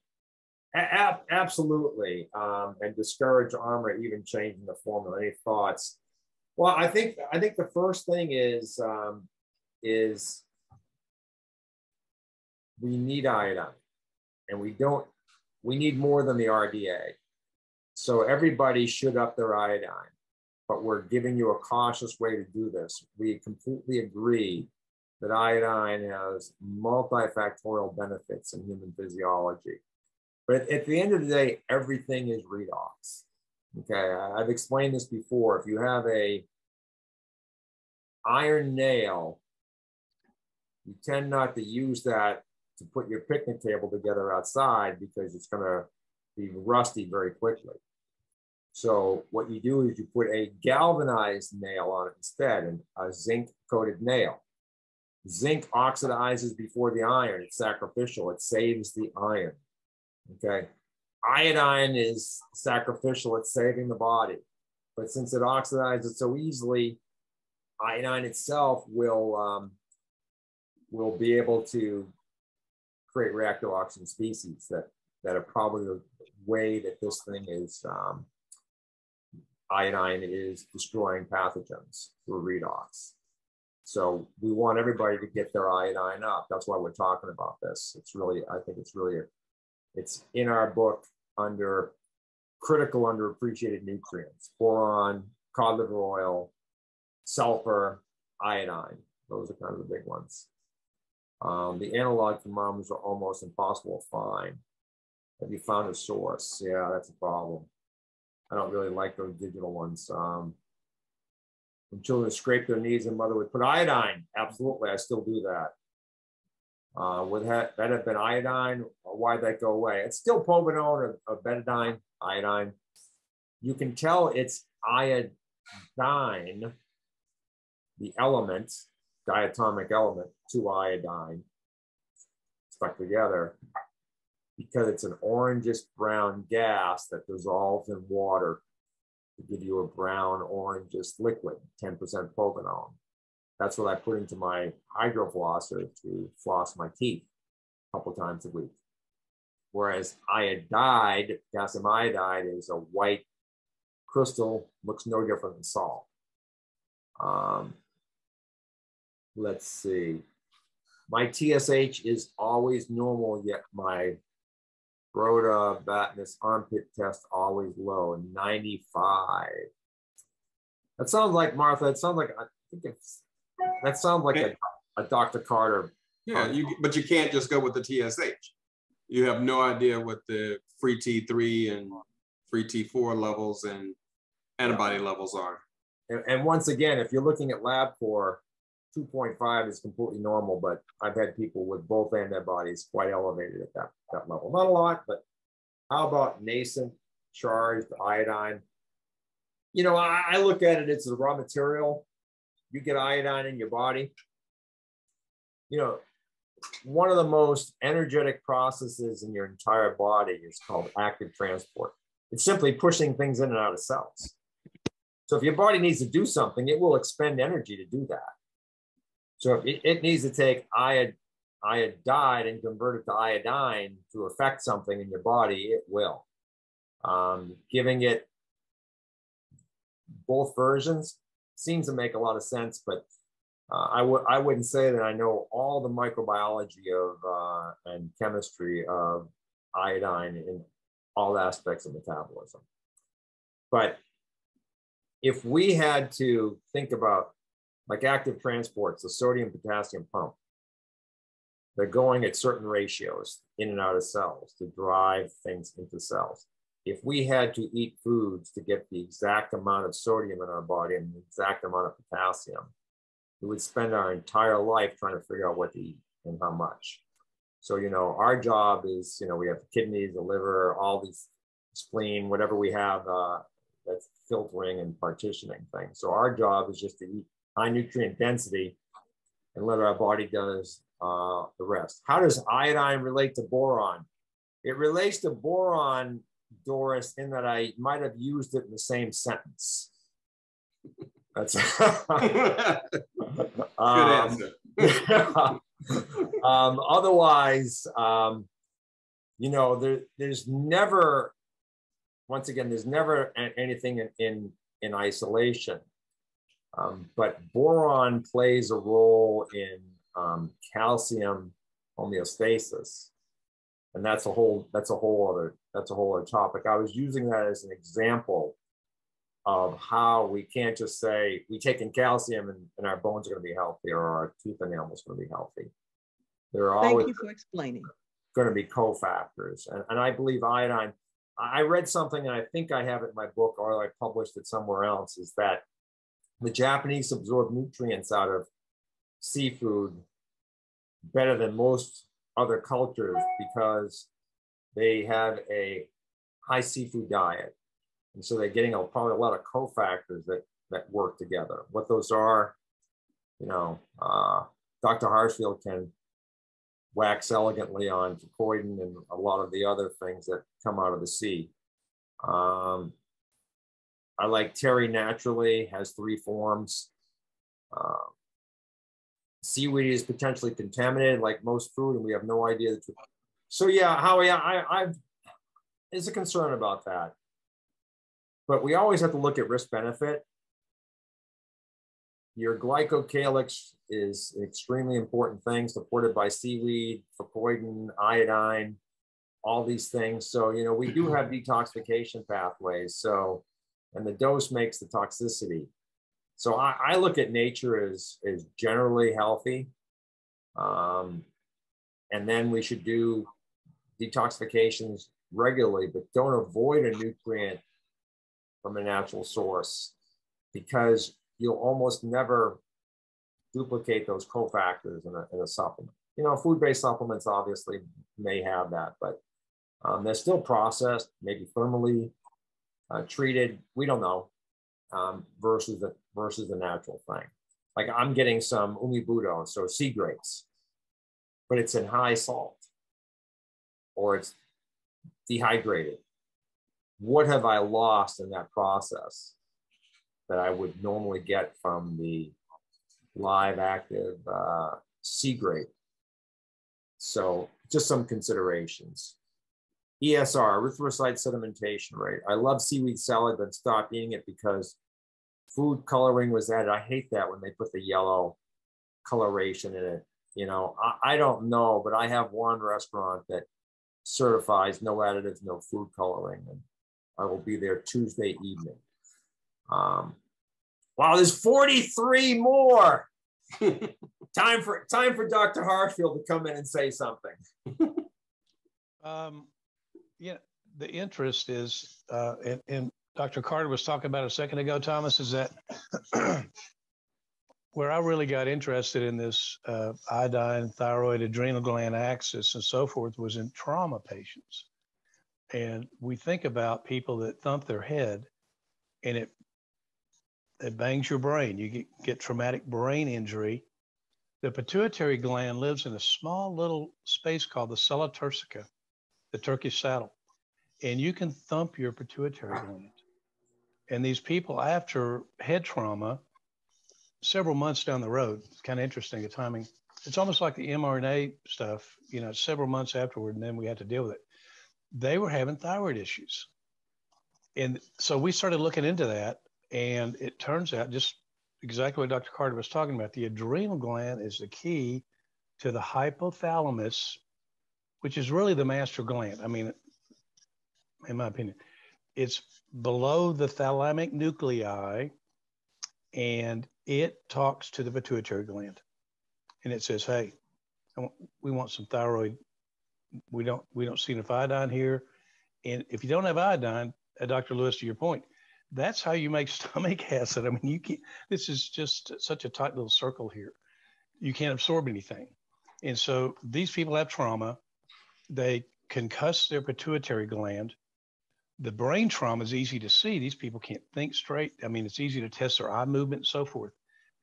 A absolutely, um, and discourage Armour even changing the formula. Any thoughts? Well, I think I think the first thing is um, is we need iodine and we don't, we need more than the RDA. So everybody should up their iodine, but we're giving you a cautious way to do this. We completely agree that iodine has multifactorial benefits in human physiology. But at the end of the day, everything is redox. Okay, I've explained this before. If you have a iron nail, you tend not to use that to put your picnic table together outside because it's going to be rusty very quickly. So what you do is you put a galvanized nail on it instead, and a zinc coated nail. Zinc oxidizes before the iron. It's sacrificial. It saves the iron. Okay. Iodine is sacrificial. It's saving the body. But since it oxidizes so easily, iodine itself will um, will be able to create reactive oxygen species that that are probably the way that this thing is um, iodine is destroying pathogens through redox. So we want everybody to get their iodine up. That's why we're talking about this. It's really, I think it's really, a, it's in our book under critical underappreciated nutrients, boron, cod liver oil, sulfur, iodine. Those are kind of the big ones. Um, the analog thermometers are almost impossible to find. Have you found a source? Yeah, that's a problem. I don't really like those digital ones. Um, when children scrape their knees and mother would put iodine. Absolutely, I still do that. Uh, would that, that have been iodine? Why'd that go away? It's still povidone or, or betadine, iodine. You can tell it's iodine, the element, diatomic element, to iodine stuck together because it's an orangish brown gas that dissolves in water to give you a brown orangish liquid, 10% povidone. That's what I put into my hydroflosser to floss my teeth a couple times a week. Whereas iodide, calcium iodide, is a white crystal, looks no different than salt. Um, let's see. My TSH is always normal, yet my Broda Barnes armpit test always low, 95. That sounds like Martha. It sounds like I think it's that sounds like a, a Dr. Carter. Yeah, you but you can't just go with the TSH. You have no idea what the free T3 and free T4 levels and antibody levels are. And, and once again, if you're looking at LabCorp, 2.5 is completely normal, but I've had people with both antibodies quite elevated at that, that level. Not a lot, but how about nascent charged iodine? You know, I, I look at it, it's a raw material. You get iodine in your body. You know, one of the most energetic processes in your entire body is called active transport. It's simply pushing things in and out of cells. So if your body needs to do something, it will expend energy to do that. So if it, it needs to take iod, iodide and convert it to iodine to affect something in your body, it will. Um, giving it both versions seems to make a lot of sense, but uh, I w- I wouldn't say that I know all the microbiology of uh, and chemistry of iodine in all aspects of metabolism. But if we had to think about like active transports, the sodium potassium pump, they're going at certain ratios in and out of cells to drive things into cells. If we had to eat foods to get the exact amount of sodium in our body and the exact amount of potassium, we would spend our entire life trying to figure out what to eat and how much. So, you know, our job is, you know, we have the kidneys, the liver, all these spleen, whatever we have uh, that's filtering and partitioning things. So our job is just to eat high nutrient density and let our body does uh, the rest. How does iodine relate to boron? It relates to boron, Doris, in that I might have used it in the same sentence. That's (laughs) (laughs) good um, answer. (laughs) um, otherwise, um, you know, there, there's never, once again, there's never anything in, in, in isolation. Um, but boron plays a role in um, calcium homeostasis, and that's a whole that's a whole other that's a whole other topic. I was using that as an example of how we can't just say we take in calcium and, and our bones are going to be healthy or our tooth enamel is going to be healthy. There are Thank always you for explaining. going to be cofactors, and, and I believe iodine. I read something, and I think I have it in my book, or I published it somewhere else. Is that the Japanese absorb nutrients out of seafood better than most other cultures because they have a high seafood diet. And so they're getting a, probably a lot of cofactors that, that work together. What those are, you know, uh, Dr. Hartsfield can wax elegantly on fucoidan and a lot of the other things that come out of the sea. Um, I like Terry naturally, has three forms. Uh, seaweed is potentially contaminated like most food, and we have no idea. The so yeah, Howie, I, I've is a concern about that. But we always have to look at risk benefit. Your glycocalyx is an extremely important thing, supported by seaweed, fucoidan, iodine, all these things. So, you know, we do have (clears throat) detoxification pathways. So, and the dose makes the toxicity. So I, I look at nature as, as generally healthy. Um, and then we should do detoxifications regularly, but don't avoid a nutrient from a natural source because you'll almost never duplicate those cofactors in a, in a supplement. You know, food-based supplements obviously may have that, but um, they're still processed, maybe thermally uh, treated. We don't know um, versus the versus the natural thing. Like I'm getting some umibudo, so sea grapes, but it's in high salt, or it's dehydrated. What have I lost in that process that I would normally get from the live active uh, sea grape? So just some considerations. ESR, erythrocyte sedimentation rate. I love seaweed salad, but stopped eating it because food coloring was added. I hate that when they put the yellow coloration in it. You know, I, I don't know, but I have one restaurant that certifies no additives, no food coloring. And I will be there Tuesday evening. Um, wow, there's 43 more. (laughs) time for time for Dr. Hartsfield to come in and say something. (laughs) um, yeah, the interest is, uh, and, and Dr. Carter was talking about a second ago, Thomas, is that (clears throat) where I really got interested in this uh, iodine, thyroid, adrenal gland axis, and so forth was in trauma patients. And we think about people that thump their head and it it bangs your brain. You get, get traumatic brain injury. The pituitary gland lives in a small little space called the sella turcica, the Turkish saddle. And you can thump your pituitary gland. And these people, after head trauma, several months down the road. It's kind of interesting the timing. It's almost like the mRNA stuff, you know, several months afterward, and then we had to deal with it. They were having thyroid issues. And so we started looking into that. And it turns out just exactly what Dr. Carter was talking about the adrenal gland is the key to the hypothalamus, which is really the master gland. I mean, in my opinion, it's below the thalamic nuclei and it talks to the pituitary gland and it says, hey, we want some thyroid. We don't we don't see enough iodine here. And if you don't have iodine, uh, Dr. Lewis, to your point, that's how you make (laughs) stomach acid. I mean, you can't, this is just such a tight little circle here. You can't absorb anything. And so these people have trauma. They concuss their pituitary gland the brain trauma is easy to see. These people can't think straight. I mean, it's easy to test their eye movement and so forth.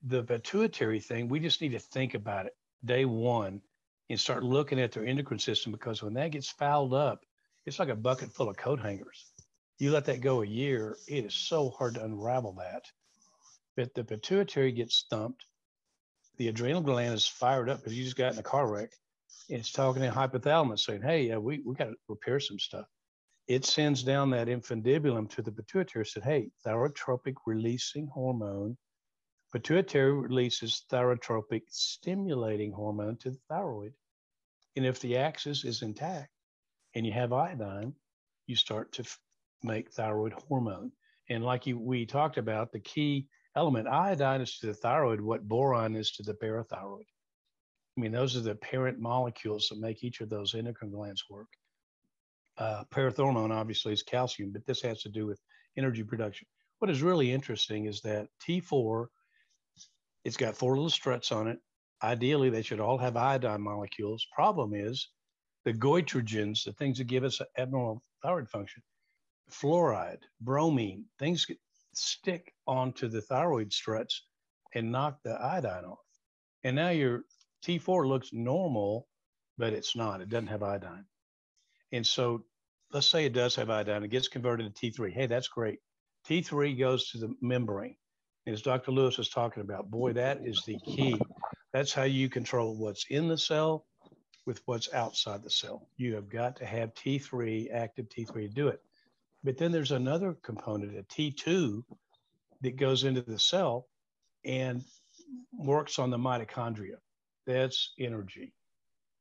The pituitary thing, we just need to think about it day one and start looking at their endocrine system because when that gets fouled up, it's like a bucket full of coat hangers. You let that go a year, it is so hard to unravel that. But the pituitary gets stumped. The adrenal gland is fired up because you just got in a car wreck. And it's talking to hypothalamus saying, hey, yeah, we, we got to repair some stuff it sends down that infundibulum to the pituitary said, hey, thyrotropic releasing hormone. Pituitary releases thyrotropic stimulating hormone to the thyroid. And if the axis is intact and you have iodine, you start to f- make thyroid hormone. And like you, we talked about, the key element, iodine is to the thyroid what boron is to the parathyroid. I mean, those are the parent molecules that make each of those endocrine glands work. Uh, parathormone obviously is calcium, but this has to do with energy production. What is really interesting is that T4, it's got four little struts on it. Ideally, they should all have iodine molecules. Problem is the goitrogens, the things that give us abnormal thyroid function, fluoride, bromine, things stick onto the thyroid struts and knock the iodine off. And now you're T4 looks normal, but it's not. It doesn't have iodine. And so let's say it does have iodine, it gets converted to T3. Hey, that's great. T3 goes to the membrane. As Dr. Lewis was talking about, boy, that is the key. That's how you control what's in the cell with what's outside the cell. You have got to have T3, active T3 to do it. But then there's another component, a T2, that goes into the cell and works on the mitochondria. That's energy.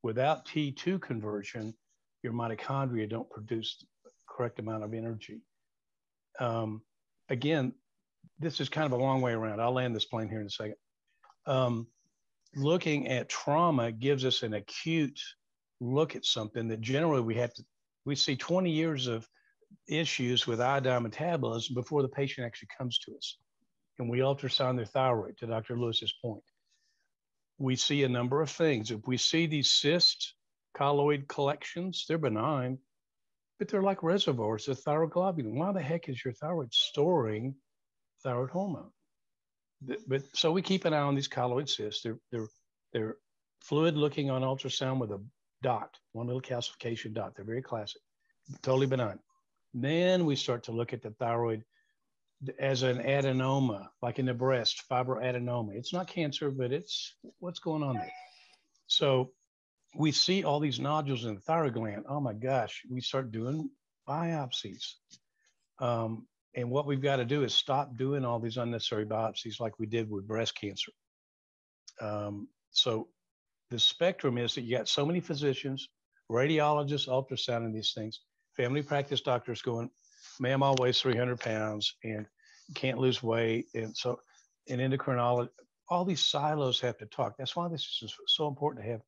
Without T2 conversion, your mitochondria don't produce the correct amount of energy. Um, again, this is kind of a long way around. I'll land this plane here in a second. Um, looking at trauma gives us an acute look at something that generally we have to, we see 20 years of issues with iodine metabolism before the patient actually comes to us. And we ultrasound their thyroid, to Dr. Lewis's point. We see a number of things. If we see these cysts, colloid collections, they're benign, but they're like reservoirs of thyroglobulin. Why the heck is your thyroid storing thyroid hormone? But so we keep an eye on these colloid cysts. They're, they're, they're fluid looking on ultrasound with a dot, one little calcification dot. They're very classic, totally benign. Then we start to look at the thyroid as an adenoma, like in the breast, fibroadenoma. It's not cancer, but it's what's going on there. So we see all these nodules in the thyroid gland. Oh my gosh, we start doing biopsies. Um, and what we've got to do is stop doing all these unnecessary biopsies like we did with breast cancer. Um, so the spectrum is that you got so many physicians, radiologists, ultrasounding these things, family practice doctors going, ma'am, I weigh 300 pounds and can't lose weight. And so, in endocrinology, all these silos have to talk. That's why this is so important to have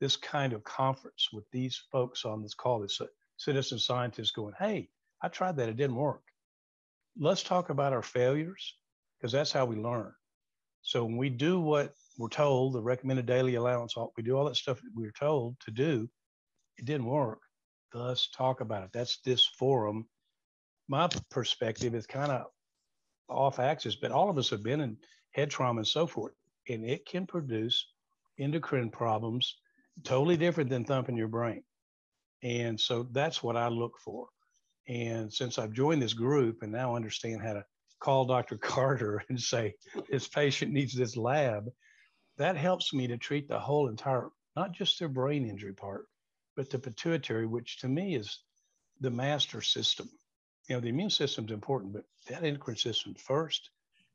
this kind of conference with these folks on this call, this uh, citizen scientists going, hey, I tried that, it didn't work. Let's talk about our failures because that's how we learn. So when we do what we're told, the recommended daily allowance, we do all that stuff that we were told to do, it didn't work. Let's talk about it. That's this forum. My perspective is kind of off axis, but all of us have been in head trauma and so forth, and it can produce endocrine problems totally different than thumping your brain. And so that's what I look for. And since I've joined this group and now understand how to call Dr. (laughs) Carter and say, this patient needs this lab, that helps me to treat the whole entire, not just their brain injury part, but the pituitary, which to me is the master system. You know, the immune system is important, but that endocrine system first,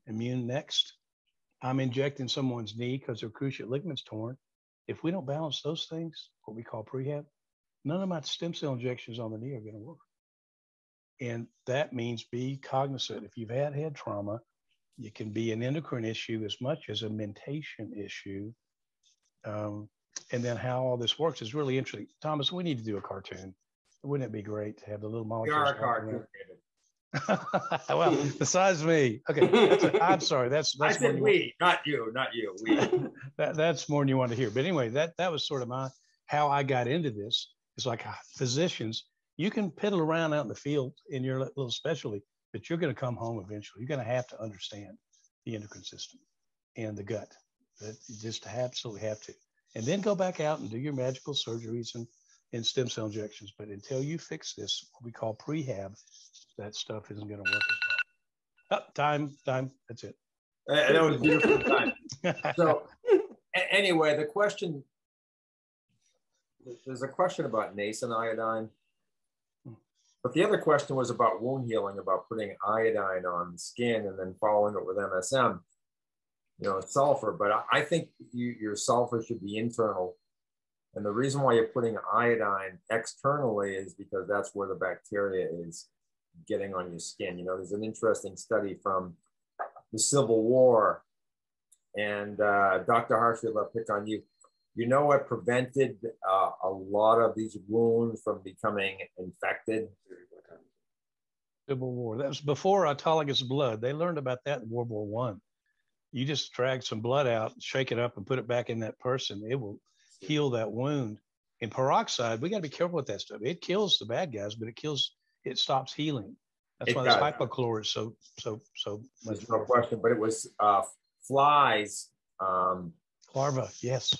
immune next. I'm injecting someone's knee because their cruciate ligament's torn. If we don't balance those things, what we call prehab, none of my stem cell injections on the knee are going to work. And that means be cognizant. If you've had head trauma, it can be an endocrine issue as much as a mentation issue. Um, and then how all this works is really interesting. Thomas, we need to do a cartoon. Wouldn't it be great to have the little molecules? We are a cartoon. (laughs) well, besides me. Okay, a, I'm sorry. That's, (laughs) that's I said we, not you, not you. We. (laughs) that, that's more than you want to hear. But anyway, that that was sort of my how I got into this. It's like uh, physicians, you can piddle around out in the field in your little specialty, but you're going to come home eventually. You're going to have to understand the endocrine system and the gut. That you just absolutely have to. And then go back out and do your magical surgeries and, and stem cell injections. But until you fix this, what we call prehab, that stuff isn't going to work as well. Oh, time, time. That's it. Uh, that was beautiful time. so, anyway, the question there's a question about nascent iodine, but the other question was about wound healing, about putting iodine on the skin and then following it with MSM, you know, sulfur. But I think you, your sulfur should be internal. And the reason why you're putting iodine externally is because that's where the bacteria is getting on your skin. You know, there's an interesting study from the Civil War, and uh, Dr. Harshfield, I'll pick on you. You know what prevented uh, a lot of these wounds from becoming infected? Civil War. That was before autologous blood. They learned about that in World War One. You just drag some blood out, shake it up, and put it back in that person. It will heal that wound. In peroxide, we got to be careful with that stuff. It kills the bad guys, but it kills it stops healing. That's it why does. this hypochlor is so so so much. no question, but it was uh, flies. Um, Larva, yes.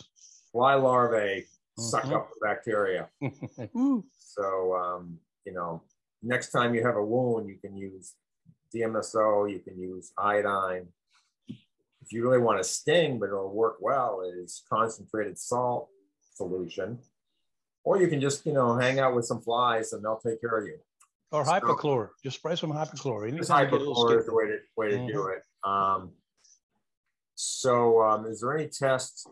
fly larvae suck Mhm. up the bacteria. (laughs) So, um, you know, next time you have a wound, you can use DMSO, you can use iodine. If you really want to sting, but it'll work well, is concentrated salt solution. Or you can just, you know, hang out with some flies and they'll take care of you. Or So- hypochlor, just spray some hypochlor. Anytime you get a hypochlor is the way to, way to do it. Um, so, um, is there any test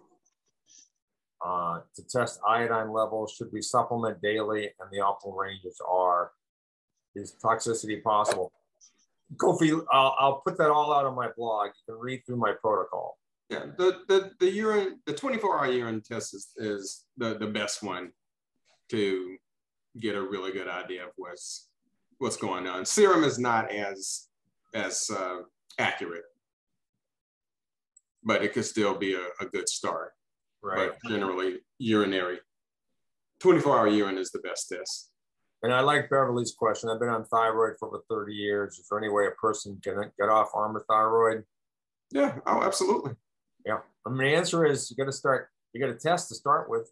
uh, to test iodine levels? Should we supplement daily? And the optimal ranges are, is toxicity possible? Kofi, I'll, I'll put that all out on my blog. You can read through my protocol. Yeah, the the the urine, the 24 hour urine test is, is the the best one to get a really good idea of what's what's going on. Serum is not as as uh, accurate, but it could still be a, a good start. Right. But generally, urinary 24 hour urine is the best test. And I like Beverly's question. I've been on thyroid for over 30 years. Is there any way a person can get off Armour thyroid? Yeah. Oh, absolutely. Yeah. I mean, the answer is you got to start, you got to test to start with.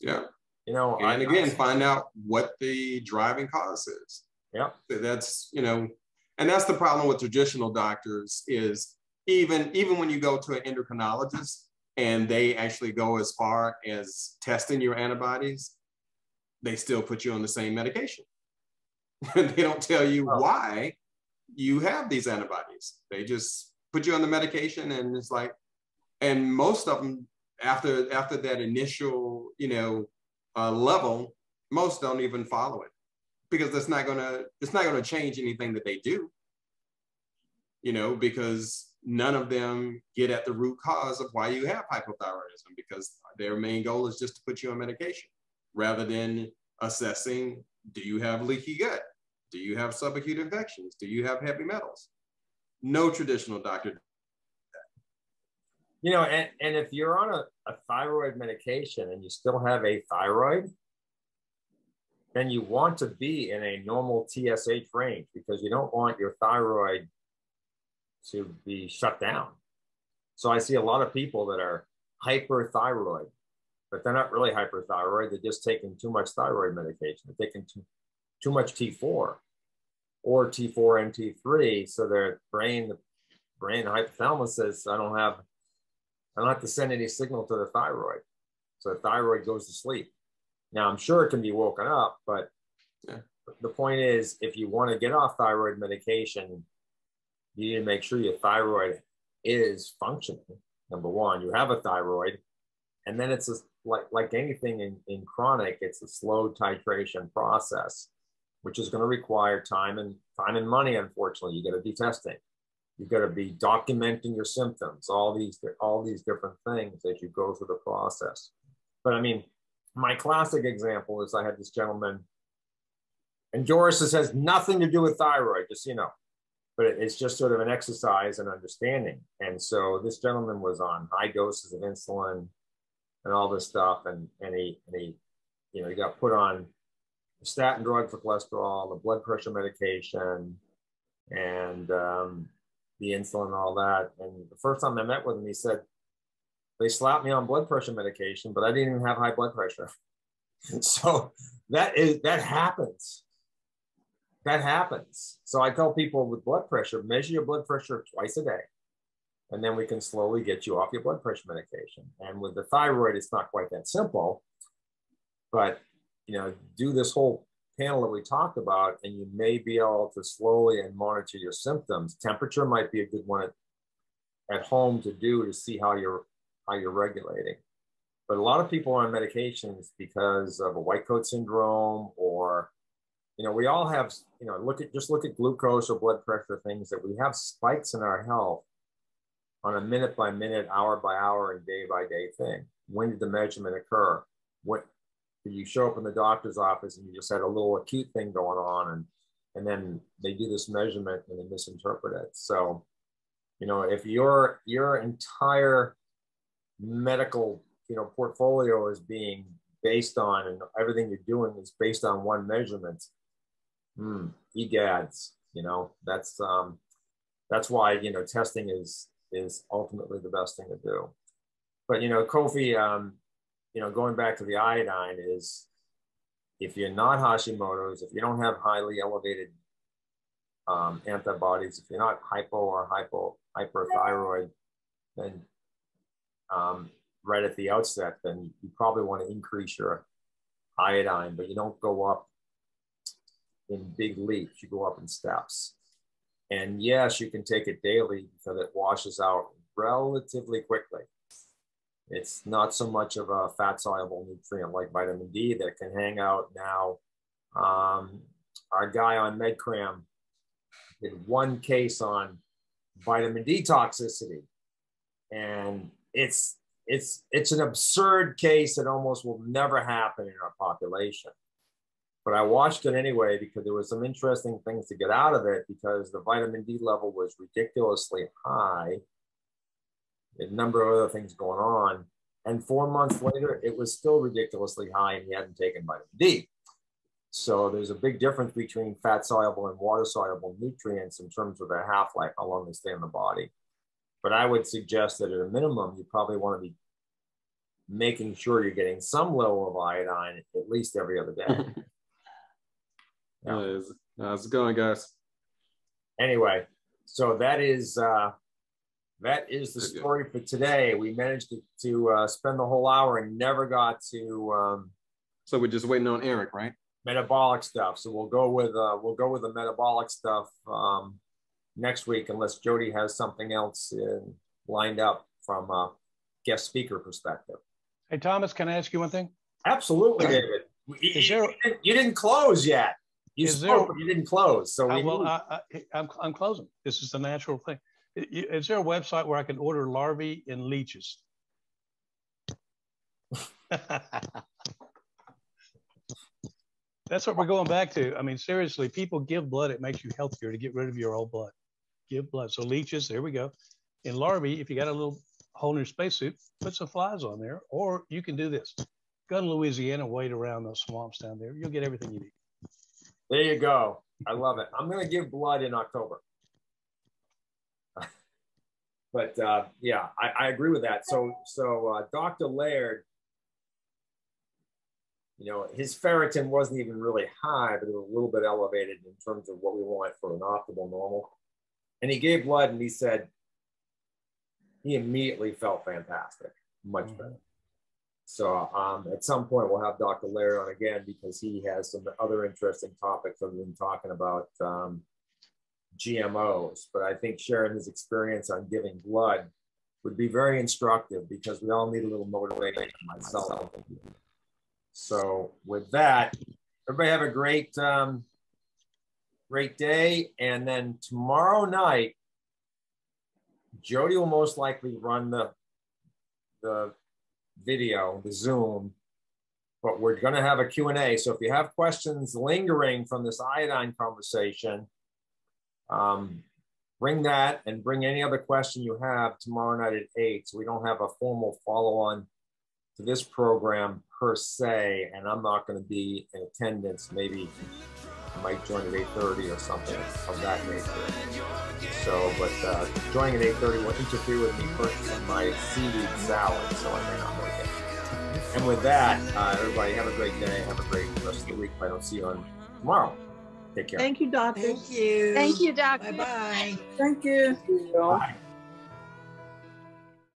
Yeah. You know, and I- again find out what the driving cause is Yeah. that's you know and that's the problem with traditional doctors is even even when you go to an endocrinologist and they actually go as far as testing your antibodies they still put you on the same medication (laughs) they don't tell you Oh. why you have these antibodies they just put you on the medication and it's like and most of them after after that initial you know uh, level, most don't even follow it because it's not gonna it's not gonna change anything that they do. You know, because none of them get at the root cause of why you have hypothyroidism because their main goal is just to put you on medication rather than assessing do you have leaky gut? Do you have subacute infections? Do you have heavy metals? No traditional doctor. You know, and, and if you're on a, a thyroid medication and you still have a thyroid, then you want to be in a normal TSH range because you don't want your thyroid to be shut down. So I see a lot of people that are hyperthyroid, but they're not really hyperthyroid. They're just taking too much thyroid medication. They're taking too, too much T4 or T4 and T3. So their brain, the brain hypothalamus says, I don't have I don't have to send any signal to the thyroid. So the thyroid goes to sleep. Now, I'm sure it can be woken up, but Yeah. the point is if you want to get off thyroid medication, you need to make sure your thyroid is functioning. Number one, you have a thyroid, and then it's a, like, like anything in, in chronic, it's a slow titration process, which is going to require time and time and money. Unfortunately, you got to be testing. You got to be documenting your symptoms all these all these different things as you go through the process. But i mean my classic example is i had this gentleman and Doris this has nothing to do with thyroid just you know but it's just sort of an exercise and understanding. And so this gentleman was on high doses of insulin and all this stuff and and he and he you know he got put on statin drug for cholesterol the blood pressure medication and um, the insulin and all that. And the first time I met with him, he said, they slapped me on blood pressure medication, but I didn't even have high blood pressure. (laughs) so that is that happens. That happens. So I tell people with blood pressure, measure your blood pressure twice a day. And then we can slowly get you off your blood pressure medication. And with the thyroid, it's not quite that simple. But you know, do this whole panel that we talked about, and you may be able to slowly and monitor your symptoms. Temperature might be a good one at, at home to do to see how you're how you're regulating. But a lot of people are on medications because of a white coat syndrome, or you know, we all have you know, look at just look at glucose or blood pressure things that we have spikes in our health on a minute by minute, hour by hour, and day by day thing. When did the measurement occur? What did you show up in the doctor's office and you just had a little acute thing going on and and then they do this measurement and they misinterpret it so you know if your your entire medical you know portfolio is being based on and everything you're doing is based on one measurement hmm, egads you know that's um that's why you know testing is is ultimately the best thing to do but you know kofi um you know, going back to the iodine is if you're not Hashimoto's, if you don't have highly elevated um, antibodies, if you're not hypo or hypo hyperthyroid, then um, right at the outset, then you probably want to increase your iodine, but you don't go up in big leaps. You go up in steps. And yes, you can take it daily because it washes out relatively quickly. It's not so much of a fat soluble nutrient like vitamin D that can hang out now. Um, our guy on MedCram did one case on vitamin D toxicity, and it's it's it's an absurd case that almost will never happen in our population. But I watched it anyway because there was some interesting things to get out of it because the vitamin D level was ridiculously high a number of other things going on. And four months later, it was still ridiculously high and he hadn't taken vitamin D. So there's a big difference between fat soluble and water soluble nutrients in terms of their half life, how long they stay in the body. But I would suggest that at a minimum, you probably want to be making sure you're getting some level of iodine at least every other day. (laughs) yeah. How's it going, guys? Anyway, so that is uh, that is the story for today. We managed to, to uh, spend the whole hour and never got to. Um, so we're just waiting on Eric, right? Metabolic stuff. So we'll go with uh, we'll go with the metabolic stuff um, next week, unless Jody has something else in, lined up from a guest speaker perspective. Hey Thomas, can I ask you one thing? Absolutely, David. You, there, you, didn't, you, didn't, close yet. You spoke, there, you didn't close. So we uh, well, I, I, I'm, I'm closing. This is the natural thing. Is there a website where I can order larvae and leeches? That's what we're going back to. I mean, seriously, people give blood. It makes you healthier to get rid of your old blood. Give blood. So leeches, there we go. In larvae, if you got a little hole in your spacesuit, put some flies on there. Or you can do this. Go to Louisiana, wait around those swamps down there. You'll get everything you need. There you go. I love it. I'm going to give blood in October (laughs) but uh, yeah, I, I, agree with that. So, so uh, Dr. Laird, you know, his ferritin wasn't even really high, but it was a little bit elevated in terms of what we want for an optimal normal. And he gave blood, and he said he immediately felt fantastic, much mm-hmm. better. So um, at some point we'll have Dr. Laird on again because he has some other interesting topics other than talking about um, GMOs, but I think sharing his experience on giving blood would be very instructive because we all need a little motivation myself. So with that, everybody have a great, um, great day. And then tomorrow night, Jody will most likely run the, the video, the Zoom, but we're going to have a Q&A. So if you have questions lingering from this iodine conversation, um, bring that and bring any other question you have tomorrow night at eight. So we don't have a formal follow on to this program per se, and I'm not going to be in attendance. Maybe I might join at 8:30 or something of that nature. So, but uh, joining at 8:30 will interfere with me purchasing my seaweed salad, so I may not. And with that, uh, everybody have a great day. Have a great rest of the week. If I don't see you on tomorrow. Take care. Thank you, doctor. Thank you. Thank you, doctor. Bye bye. Thank you. Bye.